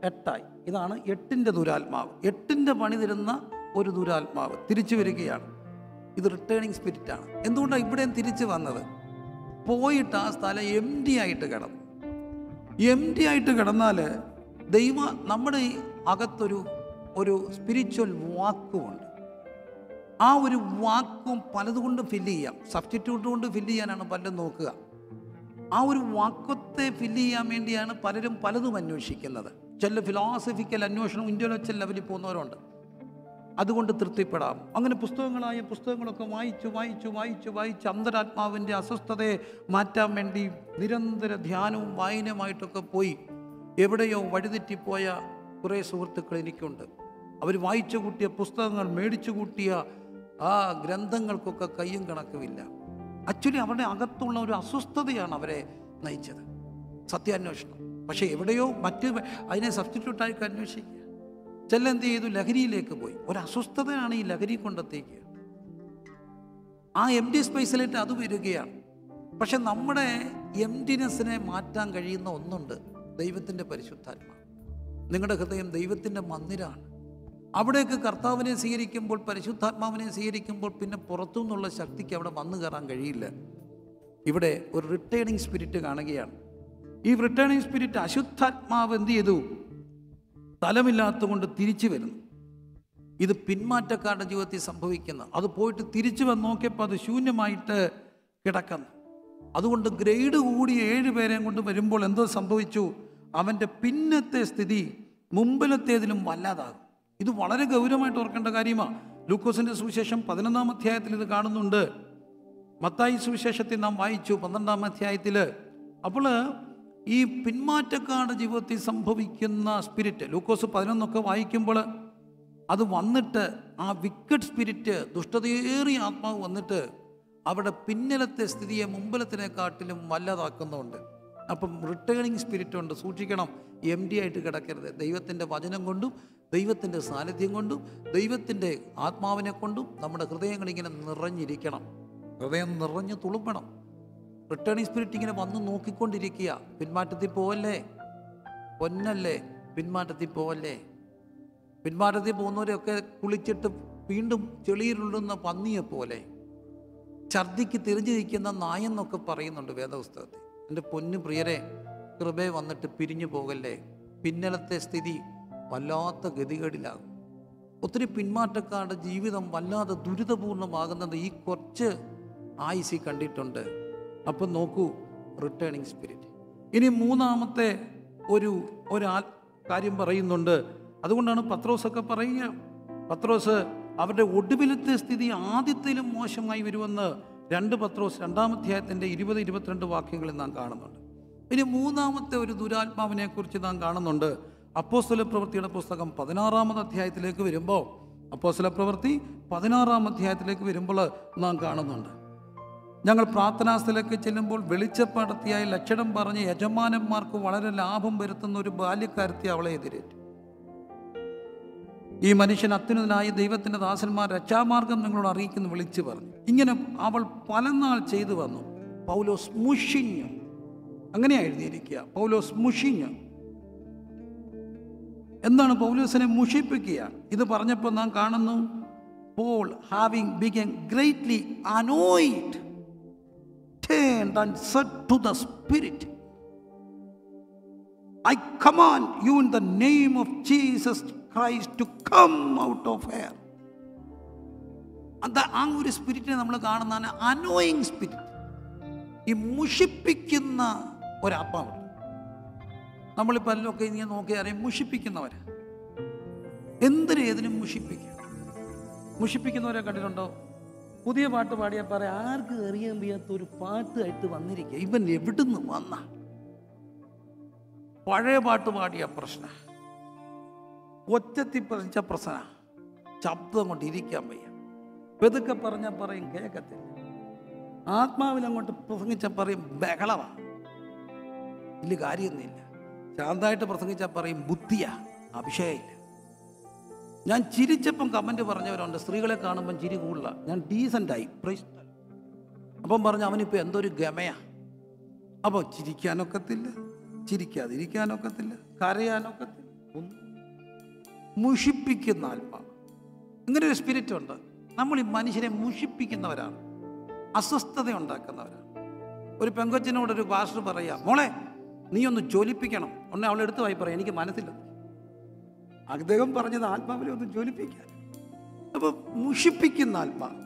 എട്ടായി. ഇതാണ് എട്ടിന്റെ ദുരാത്മാവ്. എട്ടിന്റെ പണി തരുന്ന ഒരു ദുരാത്മാവ് തിരിച്ചു വരികയാണ്. ഇത് റിട്ടേണിങ് സ്പിരിറ്റാണ് എന്തുകൊണ്ടാണ് ഇവിടെയും തിരിച്ചു വന്നത്? പോയിട്ട് ആ സ്ഥലം എം ആയിട്ട് കിടന്നു. എം ഡി ആയിട്ട് കിടന്നാൽ ദൈവ നമ്മുടെ ഈ അകത്തൊരു ഒരു സ്പിരിച്വൽ വാക്കുമുണ്ട് ആ ഒരു വാക്കും പലതുകൊണ്ട് ഫില്ല് ചെയ്യാം. സബ്സ്റ്റിറ്റ്യൂട്ട് കൊണ്ട് ഫില്ല് ചെയ്യാനാണ് പലരും നോക്കുക. ആ ഒരു വാക്കത്തെ ഫില്ല് ചെയ്യാൻ വേണ്ടിയാണ് പലരും പലതും അന്വേഷിക്കുന്നത്. ചില ഫിലോസഫിക്കൽ അന്വേഷണം ഇന്റലക്ച്വൽ ലെവലിൽ പോകുന്നവരുണ്ട്. അതുകൊണ്ട് തൃപ്തിപ്പെടാം. അങ്ങനെ പുസ്തകങ്ങളായ പുസ്തകങ്ങളൊക്കെ വായിച്ച് വായിച്ച് വായിച്ച് വായിച്ച് അന്തരാത്മാവിന്റെ അസ്വസ്ഥതയെ മാറ്റാൻ വേണ്ടി നിരന്തര ധ്യാനവും വായനയുമായിട്ടൊക്കെ പോയി എവിടെയോ വഴിതെറ്റിപ്പോയ കുറേ സുഹൃത്തുക്കൾ എനിക്കുണ്ട്. അവർ വായിച്ചു കൂട്ടിയ പുസ്തകങ്ങൾ മേടിച്ചു കൂട്ടിയ ആ ഗ്രന്ഥങ്ങൾക്കൊക്കെ കയ്യും കണക്കുമില്ല. ആക്ച്വലി അവരുടെ അകത്തുള്ള ഒരു അസ്വസ്ഥതയാണ് അവരെ നയിച്ചത്. സത്യാന്വേഷണം. പക്ഷേ എവിടെയോ മറ്റ് അതിനെ സബ്സ്റ്റിറ്റ്യൂട്ടായിട്ട് അന്വേഷിക്കുക. ചില എന്ത് ചെയ്തു ലഹരിയിലേക്ക് പോയി. ഒരു അസ്വസ്ഥതയാണ് ഈ ലഹരി കൊണ്ടെത്തിക്കുക ആ എം ഡി സ്പേസിലേക്ക് അത് വരികയാണ്. പക്ഷെ നമ്മുടെ എംഡിനെസിനെ മാറ്റാൻ കഴിയുന്ന ഒന്നുണ്ട് ദൈവത്തിന്റെ പരിശുദ്ധാത്മ. നിങ്ങളുടെ ഹൃദയം ദൈവത്തിന്റെ മന്ദിരമാണ് അവിടേക്ക് കർത്താവിനെ സ്വീകരിക്കുമ്പോൾ പരിശുദ്ധാത്മാവിനെ സ്വീകരിക്കുമ്പോൾ പിന്നെ പുറത്തുനിന്നുള്ള ശക്തിക്ക് അവിടെ വന്നു കയറാൻ കഴിയില്ല. ഇവിടെ ഒരു റിട്ടേണിങ് സ്പിരിറ്റ് കാണുകയാണ്. ഈ റിട്ടേണിങ് സ്പിരിറ്റ് അശുദ്ധാത്മാവ് എന്ത് ചെയ്തു? സ്ഥലമില്ലാത്തതുകൊണ്ട് തിരിച്ചു വരുന്നു. ഇത് പിന്മാറ്റക്കാരുടെ ജീവിതത്തിൽ സംഭവിക്കുന്നു. അത് പോയിട്ട് തിരിച്ചു വന്ന് നോക്കിയപ്പോൾ അത് ശൂന്യമായിട്ട് കിടക്കുന്നു. അതുകൊണ്ട് ഗ്രേഡ് കൂടി ഏഴ് പേരെയും കൊണ്ട് വരുമ്പോൾ എന്തോ സംഭവിച്ചു? അവന്റെ പിന്നത്തെ സ്ഥിതി മുമ്പിലത്തേതിലും വല്ലാതാകും. ഇത് വളരെ ഗൗരവമായിട്ട് ഓർക്കേണ്ട കാര്യമാണ്. ലൂക്കോസിന്റെ സുവിശേഷം പതിനൊന്നാം അധ്യായത്തിൽ ഇത് കാണുന്നുണ്ട്. മത്തായി സുവിശേഷത്തിൽ നാം വായിച്ചു പന്ത്രണ്ടാം അധ്യായത്തിൽ. അപ്പോൾ ഈ പിന്മാറ്റക്കാരുടെ ജീവിതത്തിൽ സംഭവിക്കുന്ന സ്പിരിറ്റ് ലൂക്കോസ് പതിനൊന്നൊക്കെ വായിക്കുമ്പോൾ അത് വന്നിട്ട് ആ വിക്കറ്റ് സ്പിരിറ്റ് ദുഷ്ടതയേറിയ ആത്മാവ് വന്നിട്ട് അവിടെ പിന്നിലത്തെ സ്ഥിതിയെ മുമ്പിലത്തിനെക്കാട്ടിലും വല്ലതാക്കുന്നുണ്ട്. അപ്പം റിട്ടേണിങ് സ്പിരിറ്റ് ഉണ്ട്. സൂക്ഷിക്കണം. എം ഡി ആയിട്ട് കിടക്കരുത്. ദൈവത്തിന്റെ വചനം കൊണ്ടും ദൈവത്തിന്റെ സാന്നിധ്യം കൊണ്ടും ദൈവത്തിന്റെ ആത്മാവിനെ കൊണ്ടും നമ്മുടെ ഹൃദയങ്ങളിങ്ങനെ നിറഞ്ഞിരിക്കണം. ഹൃദയം നിറഞ്ഞു തുളുമ്പണം. റിട്ടേണിംഗ് സ്പിരിറ്റ് ഇങ്ങനെ വന്ന് നോക്കിക്കൊണ്ടിരിക്കുക പിന്മാറ്റത്തിൽ പോവല്ലേ? പൊന്നല്ലേ? പിന്മാറ്റത്തിൽ പോവല്ലേ? പിന്മാറ്റത്തിൽ പോകുന്നവരെയൊക്കെ കുളിച്ചിട്ട് വീണ്ടും ചെളിയിലുള്ളുന്ന പന്നിയെ പോലെ ഛർദിക്ക് തിരിഞ്ഞിരിക്കുന്ന നായെന്നൊക്കെ പറയുന്നുണ്ട് വേദപുസ്തകത്തിൽ. എന്റെ പൊന്നു പ്രിയരെ കൃപയെ വന്നിട്ട് പിരിഞ്ഞു പോകല്ലേ? പിന്നലത്തെ സ്ഥിതി വല്ലാത്ത ഗതികേടിലാകും. ഒത്തിരി പിന്മാറ്റക്കാരുടെ ജീവിതം വല്ലാതെ ദുരിതപൂർണമാകുന്നത് ഈ കുറച്ച് ആയുസി കണ്ടിട്ടുണ്ട്. അപ്പം നോക്കൂ റിട്ടേണിങ് സ്പിരിറ്റ് ഇനി മൂന്നാമത്തെ ഒരു ഒരാൾ കാര്യം പറയുന്നുണ്ട്. അതുകൊണ്ടാണ് പത്രോസൊക്കെ പറയുക. പത്രോസ് അവരുടെ ഒടുവിലത്തെ സ്ഥിതി ആദ്യത്തിലും മോശമായി വരുമെന്ന് രണ്ട് പത്രോസ് രണ്ടാമധ്യായത്തിന്റെ ഇരുപത് ഇരുപത്തിരണ്ട് വാക്യങ്ങളിൽ നാം കാണുന്നുണ്ട്. ഇനി മൂന്നാമത്തെ ഒരു ദുരാത്മാവിനെ കുറിച്ച് നാം കാണുന്നുണ്ട്. അപ്പോസ്തല പ്രവൃത്തിയുടെ പുസ്തകം പതിനാറാമത് അധ്യായത്തിലേക്ക് വരുമ്പോൾ അപ്പോസ്തല പ്രവൃത്തി പതിനാറാം അധ്യായത്തിലേക്ക് വരുമ്പോൾ നാം കാണുന്നുണ്ട്. ഞങ്ങൾ പ്രാർത്ഥനാ പ്രാർത്ഥനാസ്ഥലക്ക് ചെല്ലുമ്പോൾ വെളിച്ചപ്പാടത്തിയായി ലക്ഷണം പറഞ്ഞ് യജമാനന്മാർക്ക് വളരെ ലാഭം വരുത്തുന്ന ഒരു ബാല്യക്കാരത്തി അവളെ എതിരേറ്റു. ഈ മനുഷ്യൻ അത്യുന്നതനായി ദൈവത്തിന്റെ ദാസന്മാർ രക്ഷാമാർഗം നിങ്ങളോട് അറിയിക്കുന്നു വിളിച്ചു പറഞ്ഞു. ഇങ്ങനെ അവൾ പലനാൾ ചെയ്തു വന്നു. പൗലോസ് മുഷിഞ്ഞു. അങ്ങനെയാണ് എഴുതിയിരിക്കുക. പൗലോസ് മുഷിഞ്ഞു. എന്താണ് പൗലോസിനെ മുഷിപ്പിക്കുക? ഇത് പറഞ്ഞപ്പോൾ നാം കാണുന്നു Paul having become greatly annoyed turned and said to the Spirit, I command you in the name of Jesus Christ to come out of her. അത് ആ ഒരു സ്പിരിറ്റിനെ നമ്മൾ കാണുന്നതാണ് അനോയിങ് സ്പിരിറ്റ് ഈ മുഷിപ്പിക്കുന്ന ഒരാത്മാവുണ്ട് നമ്മളിപ്പോൾ അതിലൊക്കെ ഇങ്ങനെ നോക്കി അറിയാം മുഷിപ്പിക്കുന്നവരാ. എന്തിനും മുഷിപ്പിക്കും? മുഷിപ്പിക്കുന്നവരെ കണ്ടിട്ടുണ്ടോ? പുതിയ പാട്ട് പാടിയാൽ പറയാം ആർക്കും അറിയാൻ വയ്യാത്ത ഒരു പാട്ടായിട്ട് വന്നിരിക്കുക ഇവൻ എവിടുന്ന് വന്ന? പഴയ പാട്ട് പാടിയ പ്രശ്ന. ഒറ്റത്തി പറഞ്ഞ പ്രശ്ന. ശബ്ദം കൊണ്ട് ഇരിക്കാൻ വയ്യ. പെതുക്കെ പറഞ്ഞാൽ പറയും കേൾക്കത്തില്ല ആത്മാവിൽ അങ്ങോട്ട് പ്രസംഗിച്ച പറയും ബഹളവാ. ഇല്ല കാര്യമൊന്നുമില്ല. ശാന്തമായിട്ട് പ്രസംഗിച്ച പറയും ബുദ്ധിയാ. അഭിഷേകമില്ല ഞാൻ ചിരിച്ചപ്പം കമന്റ് പറഞ്ഞവരുണ്ട് സ്ത്രീകളെ കാണുമ്പം ചിരി കൂടുതല. ഞാൻ ഡീസന്റായി പ്രൈസ് അപ്പം പറഞ്ഞു അവനിപ്പോൾ എന്തൊരു ഗമയാ. അപ്പോൾ ചിരിക്കാനൊക്കത്തില്ല ചിരിക്കാതിരിക്കാനൊക്കത്തില്ല കരയാനൊക്കത്തില്ല. മുഷിപ്പിക്കുന്ന ആത്മാവ്. ഇങ്ങനെ ഒരു സ്പിരിറ്റ് ഉണ്ട്. നമ്മൾ ഈ മനുഷ്യരെ മുഷിപ്പിക്കുന്നവരാണ്. അസ്വസ്ഥത ഉണ്ടാക്കുന്നവരാണ് ഒരു പെങ്കൊച്ചിനോടൊരു പാസ്റ്റർ പറയാ മോളെ നീ ഒന്ന് ജ്വലിപ്പിക്കണം. ഉടനെ അവളെടുത്ത് വായി പറയാം എനിക്ക് മനസ്സില്ല. അദ്ദേഹം പറഞ്ഞത് ആത്മാവിനെ ഒന്ന് ജ്വലിപ്പിക്കാൻ. അപ്പോൾ മുഷിപ്പിക്കുന്ന ആത്മാവ്.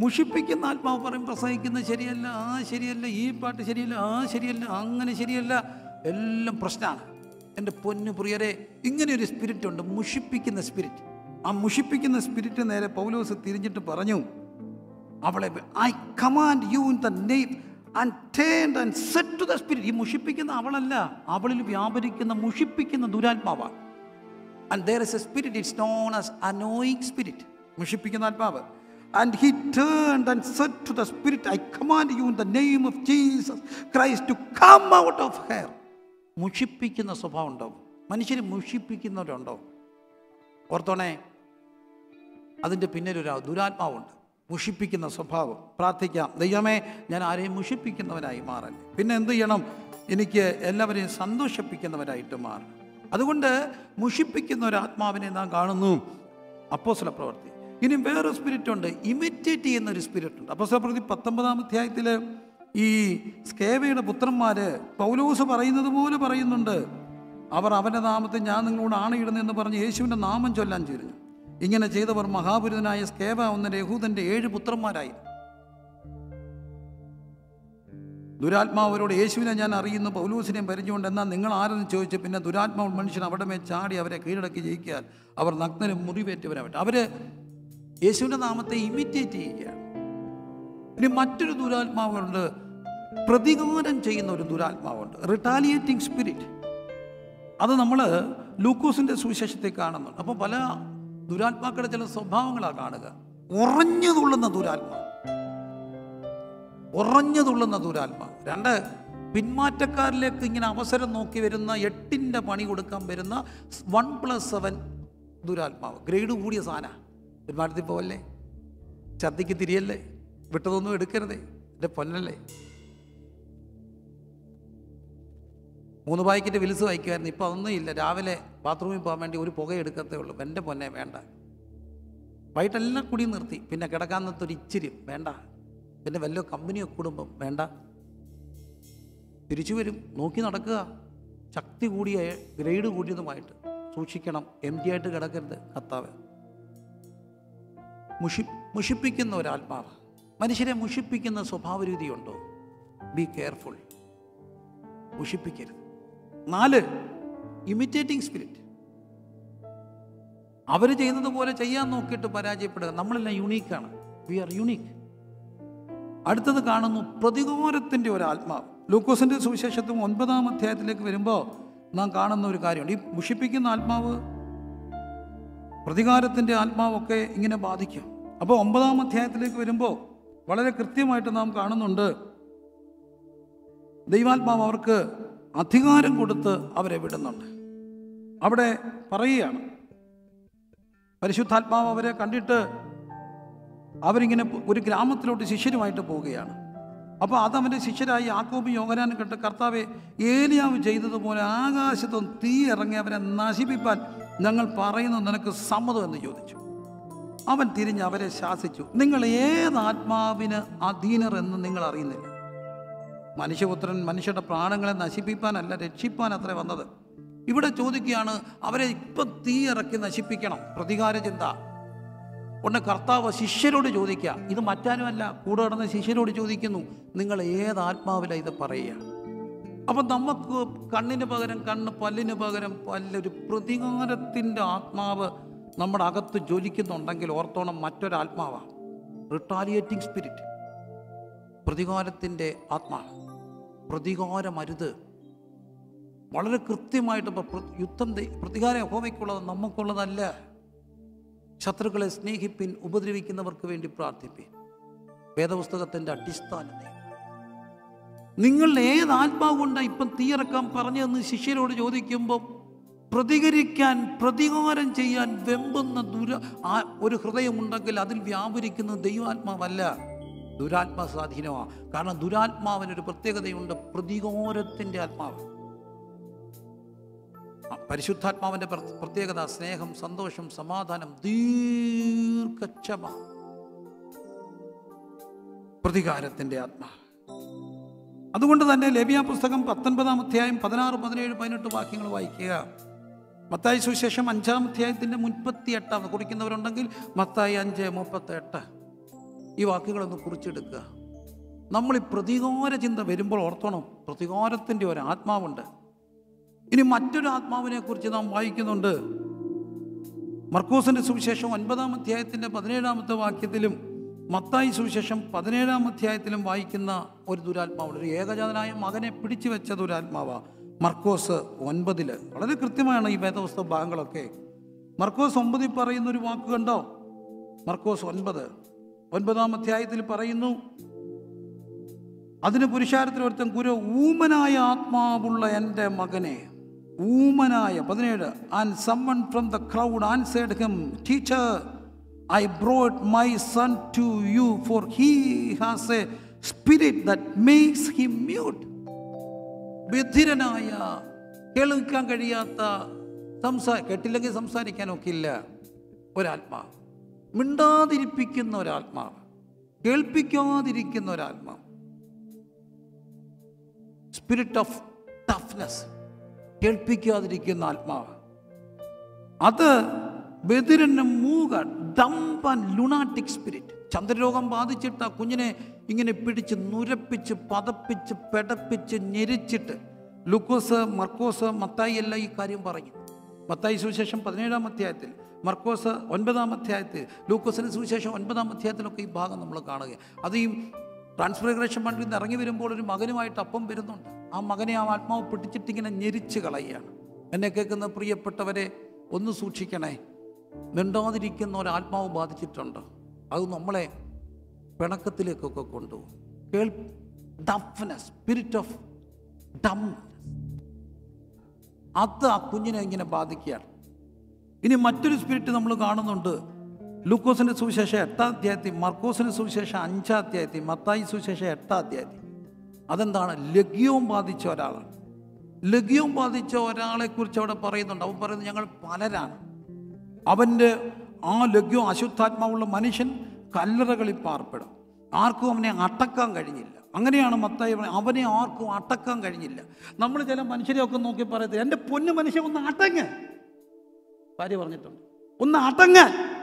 മുഷിപ്പിക്കുന്ന ആത്മാവ് പറയും പ്രസംഗിക്കുന്നത് ശരിയല്ല ആ ശരിയല്ല ഈ പാട്ട് ശരിയല്ല ആ ശരിയല്ല അങ്ങനെ ശരിയല്ല. എല്ലാം പ്രശ്നമാണ് എന്റെ പൊന്നു പ്രിയരെ ഇങ്ങനെ ഒരു സ്പിരിറ്റ് ഉണ്ട് മുഷിപ്പിക്കുന്ന സ്പിരിറ്റ്. ആ മുഷിപ്പിക്കുന്ന സ്പിരിറ്റ് നേരെ പൗലോസ് തിരിഞ്ഞിട്ട് പറഞ്ഞു അവളെ I command you in the name and and said to the spirit. ഈ മുഷിപ്പിക്കുന്ന അവളല്ല അവളിൽ വ്യാപരിക്കുന്ന മുഷിപ്പിക്കുന്ന ദുരാത്മാവാണ്. And there is a spirit it's known as annoying spirit മുഷിപ്പിക്കുന്ന ആത്മാവ്. And he turn and said to the spirit I command you in the name of Jesus Christ to come out of her മുഷിപ്പിക്കുന്ന സ്വഭാവം ഉണ്ടാവും. മനുഷ്യർ മുഷിപ്പിക്കുന്നവരുണ്ടോ? ഓർത്തോണേ അതിന്റെ പിന്നിലൊരു ദുരാത്മാവുണ്ട്. മുഷിപ്പിക്കുന്ന സ്വഭാവം. പ്രാർത്ഥിക്കാം. ദൈവമേ ഞാൻ ആരെയും മുഷിപ്പിക്കുന്നവനായി മാറല്ലേ പിന്നെ എന്ത് ചെയ്യണം? എനിക്ക് എല്ലാവരെയും സന്തോഷിപ്പിക്കുന്നവരായിട്ട് മാറണം അതുകൊണ്ട് മുഷിപ്പിക്കുന്ന ഒരു ആത്മാവിനെ നാം കാണുന്നു. അപ്പോസ്ല പ്രവൃത്തി. ഇനി വേറൊരു സ്പിരിറ്റ് ഉണ്ട്. ഇമിറ്റേറ്റ് ചെയ്യുന്ന ഒരു സ്പിരിറ്റ് ഉണ്ട്. അപ്പോസ്ല പ്രവൃത്തി പത്തൊമ്പതാം അധ്യായത്തിൽ ഈ സ്കേവയുടെ പുത്രന്മാർ പൗലോസ് പറയുന്നത് പോലെ പറയുന്നുണ്ട്. അവർ അവന്റെ നാമത്തെ ഞാൻ നിങ്ങളോട് ആണയിടുന്നെന്ന് പറഞ്ഞ് യേശുവിന്റെ നാമം ചൊല്ലാൻ ചേരുന്നു. ഇങ്ങനെ ചെയ്തവർ മഹാപുരുതനായ സ്കേവ എന്ന യഹൂദന്റെ ഏഴ് പുത്രന്മാരായി. ദുരാത്മാവരോട് യേശുവിനെ ഞാൻ അറിയുന്നു പൗലൂസിനെയും പരിചയമുണ്ട്. എന്നാൽ നിങ്ങൾ ആരെന്ന് ചോദിച്ചു പിന്നെ ദുരാത്മാവ് മനുഷ്യൻ അവിടെ മേ ചാടി അവരെ കീഴടക്കി ജയിക്കാൻ അവർ നഗ്നരും മുറിവേറ്റവരാവട്ടെ. അവർ യേശുവിന്റെ നാമത്തെ ഇമിറ്റേറ്റ് ചെയ്യുകയാണ്. ഇനി മറ്റൊരു ദുരാത്മാവുണ്ട്. പ്രതികാരം ചെയ്യുന്ന ഒരു ദുരാത്മാവുണ്ട്. റിട്ടാലിയേറ്റിംഗ് സ്പിരിറ്റ്. അത് നമ്മൾ ലൂക്കോസിന്റെ സുവിശേഷത്തെ കാണുന്നുണ്ട്. അപ്പോൾ പല ദുരാത്മാക്കളുടെ ചില സ്വഭാവങ്ങളാണ് കാണുക. ഉറഞ്ഞു തുള്ളുന്ന ദുരാത്മാവ്. ഉറഞ്ഞു തുള്ളുന്ന ദുരാത്മാവ്. രണ്ട് പിന്മാറ്റക്കാരിലേക്ക് ഇങ്ങനെ അവസരം നോക്കി വരുന്ന എട്ടിന്റെ പണി കൊടുക്കാൻ വരുന്ന വൺ പ്ലസ് സെവൻ ദുരാത്മാവ്. ഗ്രേഡ് കൂടിയ സാധന പിന്മാറ്റത്തിൽ പോവല്ലേ? ഛർദിക്ക് തിരിയല്ലേ? വിട്ടതൊന്നും എടുക്കരുതേ. എന്റെ പൊന്നല്ലേ. മൂന്ന് പായ്ക്കിന്റെ വിലസ് വായിക്കുമായിരുന്നു. ഇപ്പോൾ അതൊന്നും ഇല്ല. രാവിലെ ബാത്റൂമിൽ പോകാൻ വേണ്ടി ഒരു പുക എടുക്കത്തേ ഉള്ളൂ. എന്റെ പൊന്നെ വേണ്ട. വൈകിട്ടെല്ലാം കുടി നിർത്തി. പിന്നെ കിടക്കാൻ ഒരു ഇച്ചിരി വേണ്ട. പിന്നെ വല്ല കമ്പനിയൊക്കെ കൂടുമ്പം വേണ്ട. തിരിച്ചു വരും. നോക്കി നടക്കുക. ശക്തി കൂടിയ ഗ്രേഡ് കൂടിയതുമായിട്ട് സൂക്ഷിക്കണം. എം ടി ആയിട്ട് കിടക്കരുത് കത്താവ് മുഷി മുഷിപ്പിക്കുന്ന ഒരാത്മാവ്. മനുഷ്യരെ മുഷിപ്പിക്കുന്ന സ്വഭാവരീതിയുണ്ടോ? Be careful മുഷിപ്പിക്കരുത്. നാല് ഇമിറ്റേറ്റിംഗ് സ്പിരിറ്റ് അവർ ചെയ്യുന്നത് പോലെ ചെയ്യാൻ നോക്കിയിട്ട് പരാജയപ്പെടുക. നമ്മളെല്ലാം യുണീക്കാണ് വി ആർ യുണീക്ക് അടുത്തത് കാണുന്നു പ്രതികൂരത്തിന്റെ ഒരു ആത്മാവ്. ലൂക്കോസിന്റെ സുവിശേഷത്തും ഒൻപതാം അധ്യായത്തിലേക്ക് വരുമ്പോൾ നാം കാണുന്ന ഒരു കാര്യമുണ്ട്. ഈ മുഷിപ്പിക്കുന്ന ആത്മാവ് പ്രതികാരത്തിന്റെ ആത്മാവൊക്കെ ഇങ്ങനെ ബാധിക്കും. അപ്പോൾ ഒമ്പതാം അധ്യായത്തിലേക്ക് വരുമ്പോൾ വളരെ കൃത്യമായിട്ട് നാം കാണുന്നുണ്ട് ദൈവാത്മാവ് അവർക്ക് അധികാരം കൊടുത്ത് അവരെ വിടുന്നുണ്ട്. അവിടെ പറയുകയാണ് പരിശുദ്ധാത്മാവ് അവരെ കണ്ടിട്ട് അവരിങ്ങനെ ഒരു ഗ്രാമത്തിലോട്ട് ശിഷ്യരുമായിട്ട് പോവുകയാണ്. അപ്പോൾ അതവന്റെ ശിഷ്യരായി യാക്കോബ് യോഗനാനും കെട്ട് കർത്താവെ ഏലിയാവ് ചെയ്തതുപോലെ ആകാശത്തും തീ ഇറങ്ങി അവരെ നശിപ്പിപ്പാൻ ഞങ്ങൾ പറയുന്നു നിനക്ക് സമ്മതം എന്ന് ചോദിച്ചു. അവൻ തിരിഞ്ഞ് അവരെ ശാസിച്ചു. നിങ്ങൾ ഏത് ആത്മാവിന് അധീനർ എന്ന് നിങ്ങൾ അറിയുന്നില്ല. മനുഷ്യപുത്രൻ മനുഷ്യരുടെ പ്രാണങ്ങളെ നശിപ്പിക്കാനല്ല രക്ഷിപ്പാൻ അത്ര വന്നത്. ഇവിടെ ചോദിക്കുകയാണ് അവരെ ഇപ്പം തീ ഇറക്കി നശിപ്പിക്കണം. പ്രതികാര ചിന്ത ഒന്ന് കർത്താവ് ശിഷ്യരോട് ചോദിക്കുക ഇത് മറ്റാരുമല്ല കൂടെ കിടന്ന ശിഷ്യരോട് ചോദിക്കുന്നു നിങ്ങൾ ഏത് ആത്മാവിലാണ് ഇത് പറയുക? അപ്പം നമുക്ക് കണ്ണിന് പകരം കണ്ണ് പല്ലിന് പകരം പല്ലൊരു പ്രതികാരത്തിന്റെ ആത്മാവ് നമ്മുടെ അകത്ത് ജ്വലിക്കുന്നുണ്ടെങ്കിൽ ഓർത്തോണം മറ്റൊരാത്മാവാണ് റിട്ടാലിയേറ്റിംഗ് സ്പിരിറ്റ് പ്രതികാരത്തിന്റെ ആത്മാവ് പ്രതികാരമരുത്. വളരെ കൃത്യമായിട്ട് യുദ്ധം പ്രതികാരം ഹോമയ്ക്കുള്ളത് നമുക്കുള്ളതല്ല ശത്രുക്കളെ സ്നേഹിപ്പിൻ ഉപദ്രവിക്കുന്നവർക്ക് വേണ്ടി പ്രാർത്ഥിപ്പിൻ. വേദപുസ്തകത്തിന്റെ അടിസ്ഥാന നിങ്ങൾ ഏത് ആത്മാവ് കൊണ്ടാണ് ഇപ്പം തീയിറക്കാൻ പറഞ്ഞതെന്ന് ശിഷ്യരോട് ചോദിക്കുമ്പോൾ പ്രതികരിക്കാൻ പ്രതികാരം ചെയ്യാൻ വെമ്പുന്ന ദുര ഒരു ഹൃദയമുണ്ടെങ്കിൽ അതിൽ വ്യാപരിക്കുന്ന ദൈവാത്മാവല്ല. ദുരാത്മാ സ്വാധീനമാണ് കാരണം ദുരാത്മാവിനൊരു പ്രത്യേകതയുണ്ട്. പ്രതികാരത്തിന്റെ ആത്മാവ്. പരിശുദ്ധാത്മാവിന്റെ പ്രത്യേകത സ്നേഹം സന്തോഷം സമാധാനം ദീർഘക്ഷമ. പ്രതികാരത്തിന്റെ ആത്മാവ് അതുകൊണ്ട് തന്നെ ലേബിയ പുസ്തകം പത്തൊൻപതാം അധ്യായം പതിനാറ് പതിനേഴ് പതിനെട്ട് വാക്യങ്ങൾ വായിക്കുക. മത്തായി സുവിശേഷം അഞ്ചാം അധ്യായത്തിന്റെ മുപ്പത്തി എട്ടാണ് കുറിക്കുന്നവരുണ്ടെങ്കിൽ മത്തായി അഞ്ച് മുപ്പത്തി എട്ട് ഈ വാക്കുകളൊന്ന് കുറിച്ചെടുക്കുക. നമ്മൾ ഈ പ്രതികാര ചിന്ത വരുമ്പോൾ ഓർത്തണം പ്രതികാരത്തിന്റെ ഒരു ആത്മാവുണ്ട്. ഇനി മറ്റൊരു ആത്മാവിനെ കുറിച്ച് നാം വായിക്കുന്നുണ്ട്. മർക്കോസിന്റെ സുവിശേഷം ഒൻപതാം അധ്യായത്തിന്റെ പതിനേഴാമത്തെ വാക്യത്തിലും മത്തായി സുവിശേഷം പതിനേഴാം അധ്യായത്തിലും വായിക്കുന്ന ഒരു ദുരാത്മാവുണ്ട്. ഒരു ഏകജാതനായ മകനെ പിടിച്ചു വെച്ച ദുരാത്മാവ മർക്കോസ് ഒൻപതിൽ വളരെ കൃത്യമാണ് ഈ വേദവസ്തു ഭാഗങ്ങളൊക്കെ. മർക്കോസ് ഒമ്പതിൽ പറയുന്ന ഒരു വാക്ക് കണ്ടോ? മർക്കോസ് ഒൻപത്. ഒൻപതാം അധ്യായത്തിൽ പറയുന്നു അതിന് പുരുഷാരത്തിൽ ഒരുത്തൻ കുരു ഊമനായ ആത്മാവുള്ള എന്റെ മകനെ ഊമനായ പതിനേഴ് and someone from the crowd answered him teacher I brought my son to you for he has a spirit that makes him mute ബധിരനായ കേൾക്കാൻ കഴിയാത്ത സംസാ കേട്ടില്ലെങ്കിൽ സംസാരിക്കാനൊക്കെ ഇല്ല ഒരാത്മാവ് മിണ്ടാതിരിപ്പിക്കുന്ന ഒരാത്മാവ് കേൾപ്പിക്കാതിരിക്കുന്ന ഒരാത്മാവ് സ്പിരിറ്റ് ഓഫ് ടഫ്നെസ് കേൾപ്പിക്കാതിരിക്കുന്ന ആത്മാവ്. അത് ബദിരന് മൂക ആൻഡ് ലുണാറ്റിക് സ്പിരിറ്റ് ചന്ദ്രരോഗം ബാധിച്ചിട്ട് ആ കുഞ്ഞിനെ ഇങ്ങനെ പിടിച്ച് നുരപ്പിച്ച് പതപ്പിച്ച് പെടപ്പിച്ച് ഞെരിച്ചിട്ട് ലുക്കോസ് മർക്കോസ് മത്തായി എല്ലാം ഈ കാര്യം പറഞ്ഞു. മത്തായി സുവിശേഷം പതിനേഴാം അധ്യായത്തിൽ മർക്കോസ് ഒൻപതാം അധ്യായത്തിൽ ലൂക്കോസിന് സുവിശേഷം ഒൻപതാം അധ്യായത്തിലൊക്കെ ഈ ഭാഗം നമ്മൾ കാണുക അത് ഈ ട്രാൻസ്ഫിഗറേഷൻ പണ്ടിൽ നിന്ന് ഇറങ്ങി വരുമ്പോൾ ഒരു മകനുമായിട്ട് അപ്പം വരുന്നുണ്ട്. ആ മകനെ ആ ആത്മാവ് പിടിച്ചിട്ടിങ്ങനെ ഞെരിച്ച് കളയുകയാണ്. എന്നെ കേൾക്കുന്ന പ്രിയപ്പെട്ടവരെ ഒന്ന് സൂക്ഷിക്കണേ. മിണ്ടാതിരിക്കുന്ന ഒരാത്മാവ് ബാധിച്ചിട്ടുണ്ട്. അത് നമ്മളെ പിണക്കത്തിലേക്കൊക്കെ കൊണ്ടുപോകും. കേൾ ഡഫ്നെസ് സ്പിരിറ്റ് ഓഫ് ഡംനെസ് അത് ആ കുഞ്ഞിനെ ഇങ്ങനെ ബാധിക്കുകയാണ്. ഇനി മറ്റൊരു സ്പിരിറ്റ് നമ്മൾ കാണുന്നുണ്ട്. ലൂക്കോസിന്റെ സുവിശേഷം എട്ടാം അധ്യായത്തിൽ മർക്കോസിന്റെ സുവിശേഷം അഞ്ചാം അധ്യായത്തിൽ മത്തായി സുവിശേഷം എട്ടാം അധ്യായത്തിൽ. അതെന്താണ്? ലഘ്യവും ബാധിച്ച ഒരാളാണ്. ലഘ്യവും ബാധിച്ച ഒരാളെക്കുറിച്ച് അവിടെ പറയുന്നുണ്ട്. അവൻ പറയുന്നത് ഞങ്ങൾ പലരാണ്. അവന്റെ ആ ലഘ്യവും അശുദ്ധാത്മാവുള്ള മനുഷ്യൻ കല്ലറകളിൽ പാർപ്പെടും. ആർക്കും അവനെ അടക്കാൻ കഴിഞ്ഞില്ല. അങ്ങനെയാണ് മത്തായി പറയുന്നത്, അവനെ ആർക്കും അടക്കാൻ കഴിഞ്ഞില്ല. നമ്മൾ ചില മനുഷ്യരെയൊക്കെ നോക്കി പറയത്തില്ല എന്റെ പൊന്നു മനുഷ്യൻ ഒന്ന് അടങ്ങ്. ഭാര്യ പറഞ്ഞിട്ടുണ്ട്. ഒന്ന് അടങ്ങ്.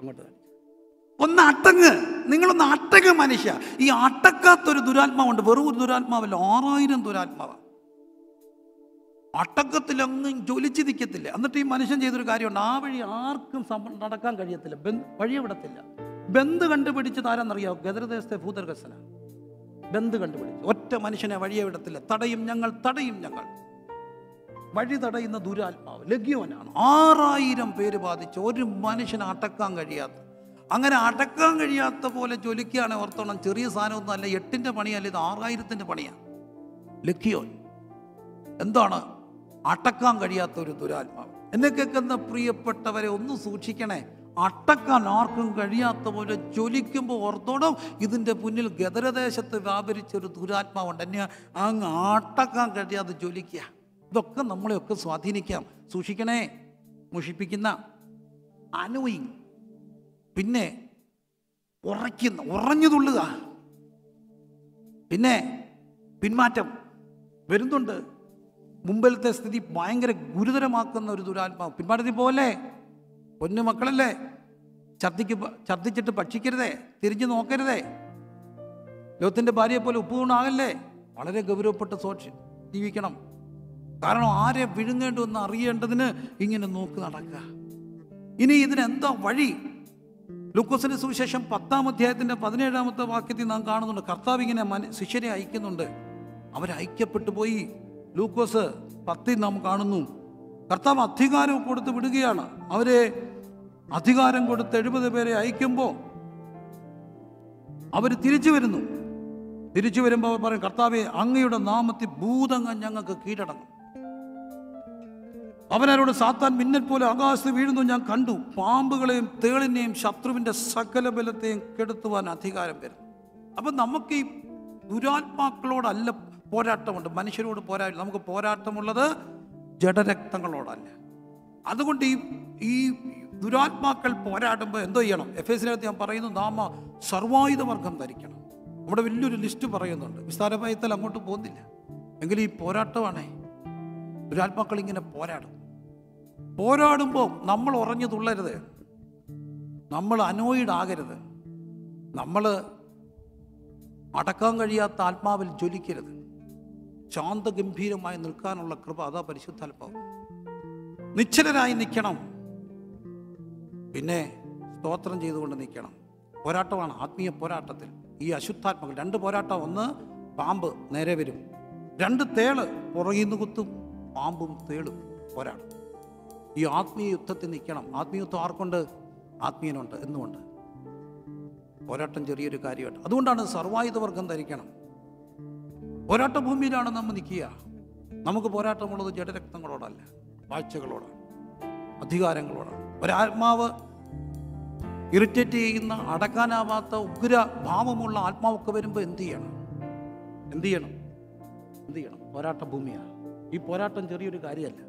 അങ്ങോട്ട്. ഒന്ന് അട്ടങ്ങ്. നിങ്ങളൊന്ന് അട്ടങ്ങ് മനുഷ്യ. ഈ അട്ടക്കാത്തൊരു ദുരാത്മാവുണ്ട്. വെറും ഒരു ദുരാത്മാവല്ല ആറായിരം ദുരാത്മാവാണ് അട്ടക്കത്തിലൊന്നും ജ്വലിച്ച് നിൽക്കത്തില്ല എന്നിട്ട് ഈ മനുഷ്യൻ ചെയ്തൊരു കാര്യമുണ്ട്. ആ വഴി ആർക്കും നടക്കാൻ കഴിയത്തില്ല. വഴിയെ വിടത്തില്ല ബന്ധ് കണ്ടുപിടിച്ചത് ആരാന്നറിയാമോ ഗദരദേശത്തെ ഭൂതർഗസന ബന്ധ് കണ്ടുപിടിച്ച്. ഒറ്റ മനുഷ്യനെ വഴിയെ വിടത്തില്ല. തടയും ഞങ്ങൾ തടയും ഞങ്ങൾ. വഴി തടയുന്ന ദുരാത്മാവ് ലഘ്യവനാണ്. ആറായിരം പേര് ബാധിച്ച് ഒരു മനുഷ്യനെ അടക്കാൻ കഴിയാത്ത അങ്ങനെ അടക്കാൻ കഴിയാത്ത പോലെ ചൊലിക്കുകയാണ് ഓർത്തോണം. ചെറിയ സാധനമൊന്നും അല്ല എട്ടിന്റെ പണിയല്ല ഇത് ആറായിരത്തിന്റെ പണിയാണ് ലഗ്യോൻ എന്താണ്? അടക്കാൻ കഴിയാത്ത ഒരു ദുരാത്മാവ്. എന്നെ കേൾക്കുന്ന പ്രിയപ്പെട്ടവരെ ഒന്ന് സൂക്ഷിക്കണേ. അടക്കാൻ ആർക്കും കഴിയാത്ത പോലെ ജ്വലിക്കുമ്പോൾ ഓർത്തോണം ഇതിന്റെ മുന്നിൽ ഗദരദേശത്ത് വ്യാപരിച്ച ഒരു ദുരാത്മാവുണ്ട്. എന്നെ അങ്ങ് അടക്കാൻ കഴിയാതെ ജ്വലിക്കുക. ഇതൊക്കെ നമ്മളെയൊക്കെ സ്വാധീനിക്കാം. സൂക്ഷിക്കണേ. മുഷിപ്പിക്കുന്ന അനോയിങ്. പിന്നെ ഉറയ്ക്കുന്ന ഉറഞ്ഞു തുള്ളുക. പിന്നെ പിന്മാറ്റം. വരുന്നുണ്ട്. മുമ്പിലത്തെ സ്ഥിതി ഭയങ്കര ഗുരുതരമാക്കുന്ന ഒരു ദുരാത്മാവ്. പിന്മാറ്റത്തിൽ പോകല്ലേ പൊന്നു മക്കളല്ലേ? ഛർദിക്ക് ഛർദിച്ചിട്ട് ഭക്ഷിക്കരുതേ. തിരിഞ്ഞു നോക്കരുതേ. ലോകത്തിന്റെ ഭാര്യയെപ്പോലെ ഉപ്പുകൊണ്ടാകല്ലേ വളരെ ഗൗരവപ്പെട്ട് സോക്ഷി ജീവിക്കണം. കാരണം ആരെ വിഴുങ്ങേണ്ടുവെന്ന് അറിയേണ്ടതിന് ഇങ്ങനെ നോക്കി നടക്കുക. ഇനി ഇതിനെന്താ വഴി? ലൂക്കോസിന്റെ സുവിശേഷം പത്താം അധ്യായത്തിന്റെ പതിനേഴാമത്തെ വാക്യത്തിൽ നാം കാണുന്നുണ്ട്. കർത്താവ് ഇങ്ങനെ ശിഷ്യരെ അയക്കുന്നുണ്ട്. അവരയക്കപ്പെട്ടു പോയി. ലൂക്കോസ് പത്തിൽ നാം കാണുന്നു. കർത്താവ് അധികാരം കൊടുത്ത് വിടുകയാണ്. അവരെ അധികാരം കൊടുത്ത് എഴുപത് പേരെ അയക്കുമ്പോൾ അവർ തിരിച്ചു വരുന്നു. തിരിച്ചു വരുമ്പോൾ അവർ പറയും കർത്താവെ അങ്ങയുടെ നാമത്തിൽ ഭൂതങ്ങൾ ഞങ്ങൾക്ക് കീഴടങ്ങും. അവനോട് സാത്താൻ മിന്നൽ പോലെ ആകാശത്ത് വീഴുന്നു ഞാൻ കണ്ടു. പാമ്പുകളെയും തേളിനെയും ശത്രുവിന്റെ സകല ബലത്തെയും കെടുത്തുവാൻ അധികാരം വരും. അപ്പം നമുക്ക് ഈ ദുരാത്മാക്കളോടല്ല പോരാട്ടമുണ്ട്. മനുഷ്യരോട് പോരാട്ടം നമുക്ക് പോരാട്ടമുള്ളത് ജഡരക്തങ്ങളോടല്ല. അതുകൊണ്ട് ഈ ഈ ദുരാത്മാക്കൾ പോരാടുമ്പോൾ എന്തോ ചെയ്യണം? എഫ് എസിനകത്ത് ഞാൻ പറയുന്നു നാമ സർവായുധവർഗം ധരിക്കണം. നമ്മുടെ വലിയൊരു ലിസ്റ്റ് പറയുന്നുണ്ട്. വിസ്താരഭയത്തിൽ അങ്ങോട്ട് പോകുന്നില്ല. എങ്കിലും ഈ പോരാട്ടമാണേ. ദുരാത്മാക്കൾ ഇങ്ങനെ പോരാടും. പോരാടുമ്പോൾ നമ്മൾ ഉറഞ്ഞു തുള്ളരുത്. നമ്മൾ അനോയിഡ് ആകരുത്. നമ്മൾ അടക്കാൻ കഴിയാത്ത ആത്മാവിൽ ജ്വലിക്കരുത്. ശാന്തഗംഭീരമായി നിൽക്കാനുള്ള കൃപ അതാ പരിശുദ്ധാത്മാവ്. നിശ്ചലരായി നിൽക്കണം. പിന്നെ സ്തോത്രം ചെയ്തുകൊണ്ട് നിൽക്കണം. പോരാട്ടമാണ് ആത്മീയ പോരാട്ടത്തിൽ. ഈ അശുദ്ധാത്മകൾ രണ്ട് പോരാട്ടം ഒന്ന് പാമ്പ് നേരെ വരും. രണ്ട് തേൾ പുറകിൽ നിന്ന് കുത്തും. പാമ്പും തേളും പോരാടും. ഈ ആത്മീയ യുദ്ധത്തിൽ നിൽക്കണം. ആത്മീയത്വം ആർക്കുണ്ട്? ആത്മീയനുണ്ട്. എന്നുമുണ്ട് പോരാട്ടം ചെറിയൊരു കാര്യമായിട്ട്. അതുകൊണ്ടാണ് സർവായുധവർഗം ധരിക്കണം. പോരാട്ട ഭൂമിയിലാണ് നമ്മൾ നിൽക്കുക. നമുക്ക് പോരാട്ടമുള്ളത് ജഡരക്തങ്ങളോടല്ല വാഴ്ചകളോടാണ് അധികാരങ്ങളോടാണ്. ഒരാത്മാവ് ഇറിറ്റേറ്റ് ചെയ്യുന്ന അടക്കാനാവാത്ത ഉഗ്ര ഭാവമുള്ള ആത്മാവൊക്കെ വരുമ്പോൾ എന്ത് ചെയ്യണം? എന്ത് ചെയ്യണം? എന്ത് ചെയ്യണം? പോരാട്ട ഭൂമിയാണ് ഈ പോരാട്ടം ചെറിയൊരു കാര്യമല്ല.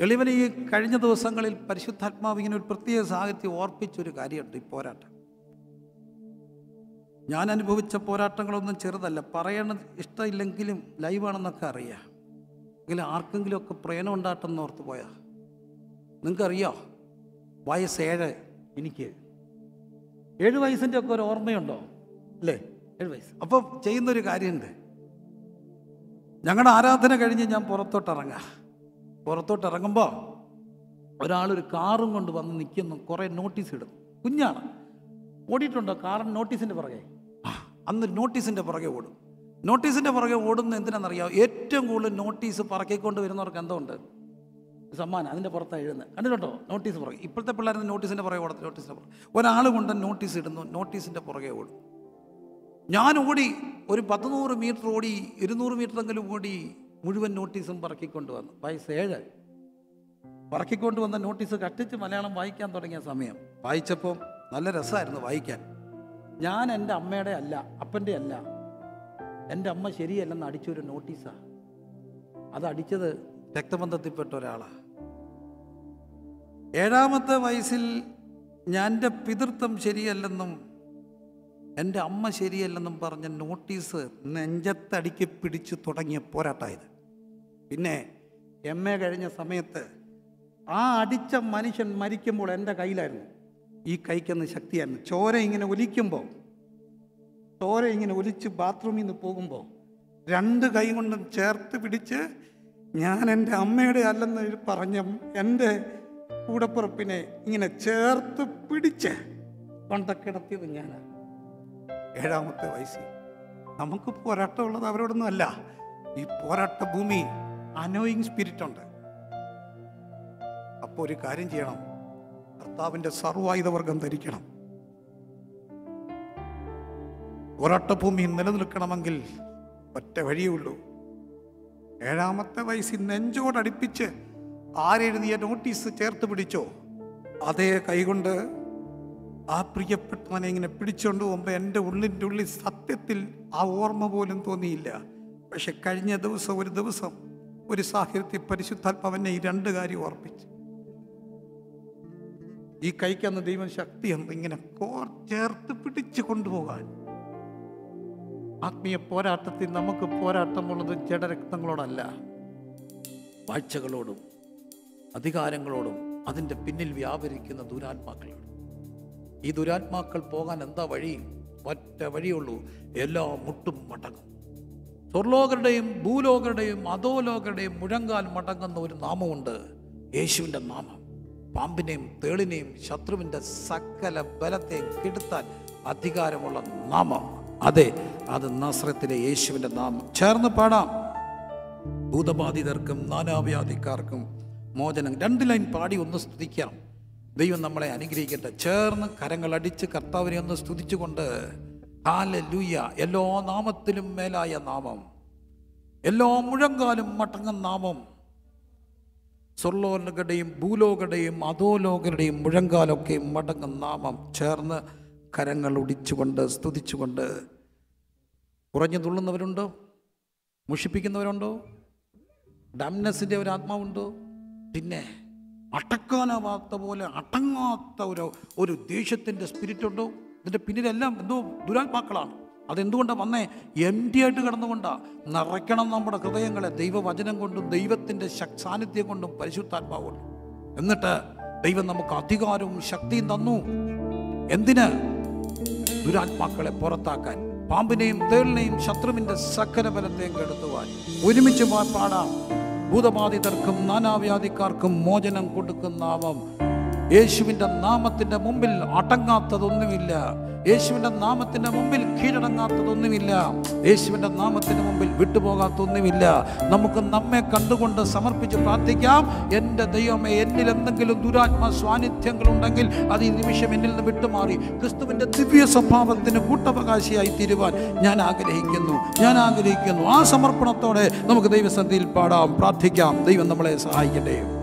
എളിവന് ഈ കഴിഞ്ഞ ദിവസങ്ങളിൽ പരിശുദ്ധാത്മാവ് ഇങ്ങനെ ഒരു പ്രത്യേക സാഹിത്യം ഓർപ്പിച്ചൊരു കാര്യമുണ്ട് ഈ പോരാട്ടം. ഞാൻ അനുഭവിച്ച പോരാട്ടങ്ങളൊന്നും ചെറുതല്ല. പറയണത് ഇഷ്ടമില്ലെങ്കിലും ലൈവാണെന്നൊക്കെ അറിയാം. എങ്കിലും ആർക്കെങ്കിലുമൊക്കെ പ്രേനം ഉണ്ടാട്ടെന്ന് ഓർത്ത് പോയാ. നിങ്ങൾക്കറിയോ? വയസ്സ് ഏഴ് എനിക്ക്. ഏഴ് വയസ്സിന്റെ ഒക്കെ ഒരു ഓർമ്മയുണ്ടോ? അല്ലേ? ഏഴ് വയസ്സ്. അപ്പം ചെയ്യുന്നൊരു കാര്യമുണ്ട്. ഞങ്ങളുടെ ആരാധന കഴിഞ്ഞ് ഞാൻ പുറത്തോട്ട് ഇറങ്ങാം പുറത്തോട്ട് ഇറങ്ങുമ്പോൾ ഒരാളൊരു കാറും കൊണ്ട് വന്ന് നിൽക്കുന്നു കുറേ നോട്ടീസ് ഇടും കുഞ്ഞാണ്. ഓടിയിട്ടുണ്ടോ? കാറിന് നോട്ടീസിന്റെ പുറകെ? അന്ന് നോട്ടീസിന്റെ പുറകെ ഓടും. നോട്ടീസിന്റെ പുറകെ ഓടുന്ന എന്തിനാണെന്നറിയാം ഏറ്റവും കൂടുതൽ നോട്ടീസ് പറക്കിക്കൊണ്ട് വരുന്നവർക്ക് എന്തോ ഉണ്ട് സമ്മാനം അതിന്റെ പുറത്താണ് എഴുതുന്നത് കണ്ടിട്ടുണ്ടോ? നോട്ടീസ് പുറകെ. ഇപ്പോഴത്തെ പിള്ളേർ നോട്ടീസിന്റെ പുറകെ ഓടത്തില്ല നോട്ടീസിന്റെ പുറകെ. ഒരാൾ കൊണ്ട് നോട്ടീസ് ഇടുന്നു നോട്ടീസിന്റെ പുറകെ ഓടും. ഞാൻ ഓടി ഒരു പത്ത് നൂറ് മീറ്റർ ഓടി ഇരുന്നൂറ് മീറ്ററെങ്കിലും ഓടി മുഴുവൻ നോട്ടീസും പറക്കിക്കൊണ്ട് വന്നു വയസ്സ് ഏഴ്. പറക്കിക്കൊണ്ട് വന്ന നോട്ടീസ് കട്ടിച്ച് മലയാളം വായിക്കാൻ തുടങ്ങിയ സമയം. വായിച്ചപ്പോൾ നല്ല രസമായിരുന്നു വായിക്കാൻ. ഞാൻ എന്റെ അമ്മയുടെ അല്ല അപ്പന്റെ അല്ല. എന്റെ അമ്മ ശരിയല്ലെന്ന് അടിച്ചൊരു നോട്ടീസാണ് അത് അടിച്ചത് രക്തബന്ധത്തിൽപ്പെട്ട ഒരാളാണ് ഏഴാമത്തെ വയസ്സിൽ ഞാൻ എന്റെ പിതൃത്വം ശരിയല്ലെന്നും എന്റെ അമ്മ ശരിയല്ലെന്നും പറഞ്ഞ നോട്ടീസ് നെഞ്ചത്തടിക്ക് പിടിച്ച് തുടങ്ങിയ പോരാട്ടമായത്. പിന്നെ എം എ കഴിഞ്ഞ സമയത്ത് ആ അടിച്ച മനുഷ്യൻ മരിക്കുമ്പോൾ എന്റെ കയ്യിലായിരുന്നു. ഈ കൈക്കൊന്ന് ശക്തിയായിരുന്നു. ചോര ഇങ്ങനെ ഒലിക്കുമ്പോൾ ചോര ഇങ്ങനെ ഒലിച്ച് ബാത്റൂമിൽ നിന്ന് പോകുമ്പോൾ രണ്ട് കൈ കൊണ്ടും ചേർത്ത് പിടിച്ച് ഞാൻ എന്റെ അമ്മയുടെ അല്ലെന്ന് പറഞ്ഞ എന്റെ കൂടപ്പുറപ്പിനെ ഇങ്ങനെ ചേർത്ത് പിടിച്ച് കൊണ്ടക്കിടത്തിയത് ഞാൻ ഏഴാമത്തെ വയസ്സിൽ. നമുക്ക് പോരാട്ടമുള്ളത് അവരോടൊന്നും അല്ല. ഈ പോരാട്ട ഭൂമി അനോയിങ് സ്പിരിറ്റ് ഉണ്ട്. അപ്പോൾ ഒരു കാര്യം ചെയ്യണം. കർത്താവിന്റെ സർവായുധവർഗം ധരിക്കണം. ഒരട്ടഭൂമി നിലനിൽക്കണമെങ്കിൽ ഒറ്റ വഴിയേ ഉള്ളൂ. ഏഴാമത്തെ വയസ്സിൽ നെഞ്ചോടടുപ്പിച്ച് ആരെഴുതിയ നോട്ടീസ് ചേർത്ത് പിടിച്ചോ? അതേ കൈകൊണ്ട് ആ പ്രിയപ്പെട്ടവനെ ഇങ്ങനെ പിടിച്ചുകൊണ്ട് പോകുമ്പോൾ എന്റെ ഉള്ളിന്റെ ഉള്ളിൽ സത്യത്തിൽ ആ ഓർമ്മ പോലും തോന്നിയില്ല. പക്ഷെ കഴിഞ്ഞ ദിവസം ഒരു ദിവസം ഒരു സാഹചര്യത്തിൽ പരിശുദ്ധാത്മാവനെ ഈ രണ്ട് കാര്യം ഓർപ്പിച്ച്. ഈ കൈക്കന്ന് ദൈവം ശക്തി എന്ന് ഇങ്ങനെ കോർ ചേർത്ത് പിടിച്ചു കൊണ്ടുപോകാൻ. ആത്മീയ പോരാട്ടത്തിൽ നമുക്ക് പോരാട്ടമുള്ളത് ജഡരക്തങ്ങളോടല്ല. വാഴ്ചകളോടും അധികാരങ്ങളോടും അതിന്റെ പിന്നിൽ വ്യാപരിക്കുന്ന ദുരാത്മാക്കളോട്. ഈ ദുരാത്മാക്കൾ പോകാൻ എന്താ വഴി? ഒറ്റ വഴിയുള്ളൂ എല്ലാ മുട്ടും മടങ്ങും. സ്വർലോകരുടെയും ഭൂലോകരുടെയും അധോലോകരുടെയും മുഴങ്കാൽ മടങ്ങുന്ന ഒരു നാമമുണ്ട് യേശുവിന്റെ നാമം. പാമ്പിനെയും തേളിനെയും ശത്രുവിന്റെ സകല ബലത്തെയും കെടുത്താൻ അധികാരമുള്ള നാമം. അതെ അത് നസ്രത്തിലെ യേശുവിന്റെ നാമം. ചേർന്ന് പാടാം. ഭൂതബാധിതർക്കും നാനാവ്യാധിക്കാർക്കും മോചനം. രണ്ട് ലൈൻ പാടി ഒന്ന് സ്തുതിക്കാം. ദൈവം നമ്മളെ അനുഗ്രഹിക്കട്ടെ. ചേർന്ന് കരങ്ങളടിച്ച് കർത്താവിനെ ഒന്ന് സ്തുതിച്ചുകൊണ്ട് ഹാല എല്ലോ നാമത്തിലും മേലായ നാമം. എല്ലാ മുഴങ്കാലും മടങ്ങും നാമം. സ്വർലോകരുടെയും ഭൂലോകരുടെയും അധോലോകരുടെയും മുഴങ്കാലൊക്കെ മടങ്ങും നാമം. ചേർന്ന് കരങ്ങൾ ഒടിച്ചുകൊണ്ട് സ്തുതിച്ചുകൊണ്ട്. കുറഞ്ഞു തുള്ളുന്നവരുണ്ടോ? മുഷിപ്പിക്കുന്നവരുണ്ടോ? ഡംനെസ്സിന്റെ ഒരു ആത്മാവുണ്ടോ? പിന്നെ അടക്കാനാവാത്ത പോലെ അടങ്ങാത്ത ഒരു ഒരു ദേഷ്യത്തിന്റെ സ്പിരിറ്റ് ഉണ്ടോ? ഇതിന്റെ പിന്നിലെല്ലാം എന്തോ ദുരാത്മാക്കളാണ്. അതെന്തുകൊണ്ടാണ് വന്നേ? എം ടി ആയിട്ട് കിടന്നുകൊണ്ടാണ് നിറയ്ക്കണം നമ്മുടെ ഹൃദയങ്ങളെ ദൈവവചനം കൊണ്ടും ദൈവത്തിന്റെ സാന്നിധ്യം കൊണ്ടും പരിശുദ്ധാത്മാവ് കൊണ്ടും എന്നിട്ട് ദൈവം നമുക്ക് അധികാരവും ശക്തിയും തന്നു. എന്തിന്? ദുരാത്മാക്കളെ പുറത്താക്കാൻ. പാമ്പിനെയും തേളിനെയും ശത്രുവിന്റെ സക്കര ബലത്തെയും കെടുത്തുവാൻ. ഒരുമിച്ച് പാടാം ഭൂതബാധിതർക്കും നാനാവ്യാധിക്കാർക്കും മോചനം കൊടുക്കുന്ന നാമം യേശുവിന്റെ നാമത്തിന്റെ മുമ്പിൽ അടങ്ങാത്തതൊന്നുമില്ല. യേശുവിന്റെ നാമത്തിന്റെ മുമ്പിൽ കീഴടങ്ങാത്തതൊന്നുമില്ല. യേശുവിന്റെ നാമത്തിന് മുമ്പിൽ വിട്ടുപോകാത്തൊന്നുമില്ല. നമുക്ക് നമ്മെ കണ്ടുകൊണ്ട് സമർപ്പിച്ച് പ്രാർത്ഥിക്കാം. എന്റെ ദൈവമേ എന്നിൽ എന്തെങ്കിലും ദുരാത്മ സ്വാന്നിധ്യങ്ങളുണ്ടെങ്കിൽ അത് ഈ നിമിഷം എന്നിൽ നിന്ന് വിട്ടുമാറി. ക്രിസ്തുവിന്റെ ദിവ്യ സ്വഭാവത്തിന് കൂട്ടവകാശിയായി തീരുവാൻ ഞാൻ ആഗ്രഹിക്കുന്നു. ഞാൻ ആഗ്രഹിക്കുന്നു. ആ സമർപ്പണത്തോടെ നമുക്ക് ദൈവസന്ധിയിൽ പാടാം. പ്രാർത്ഥിക്കാം. ദൈവം നമ്മളെ സഹായിക്കട്ടെ.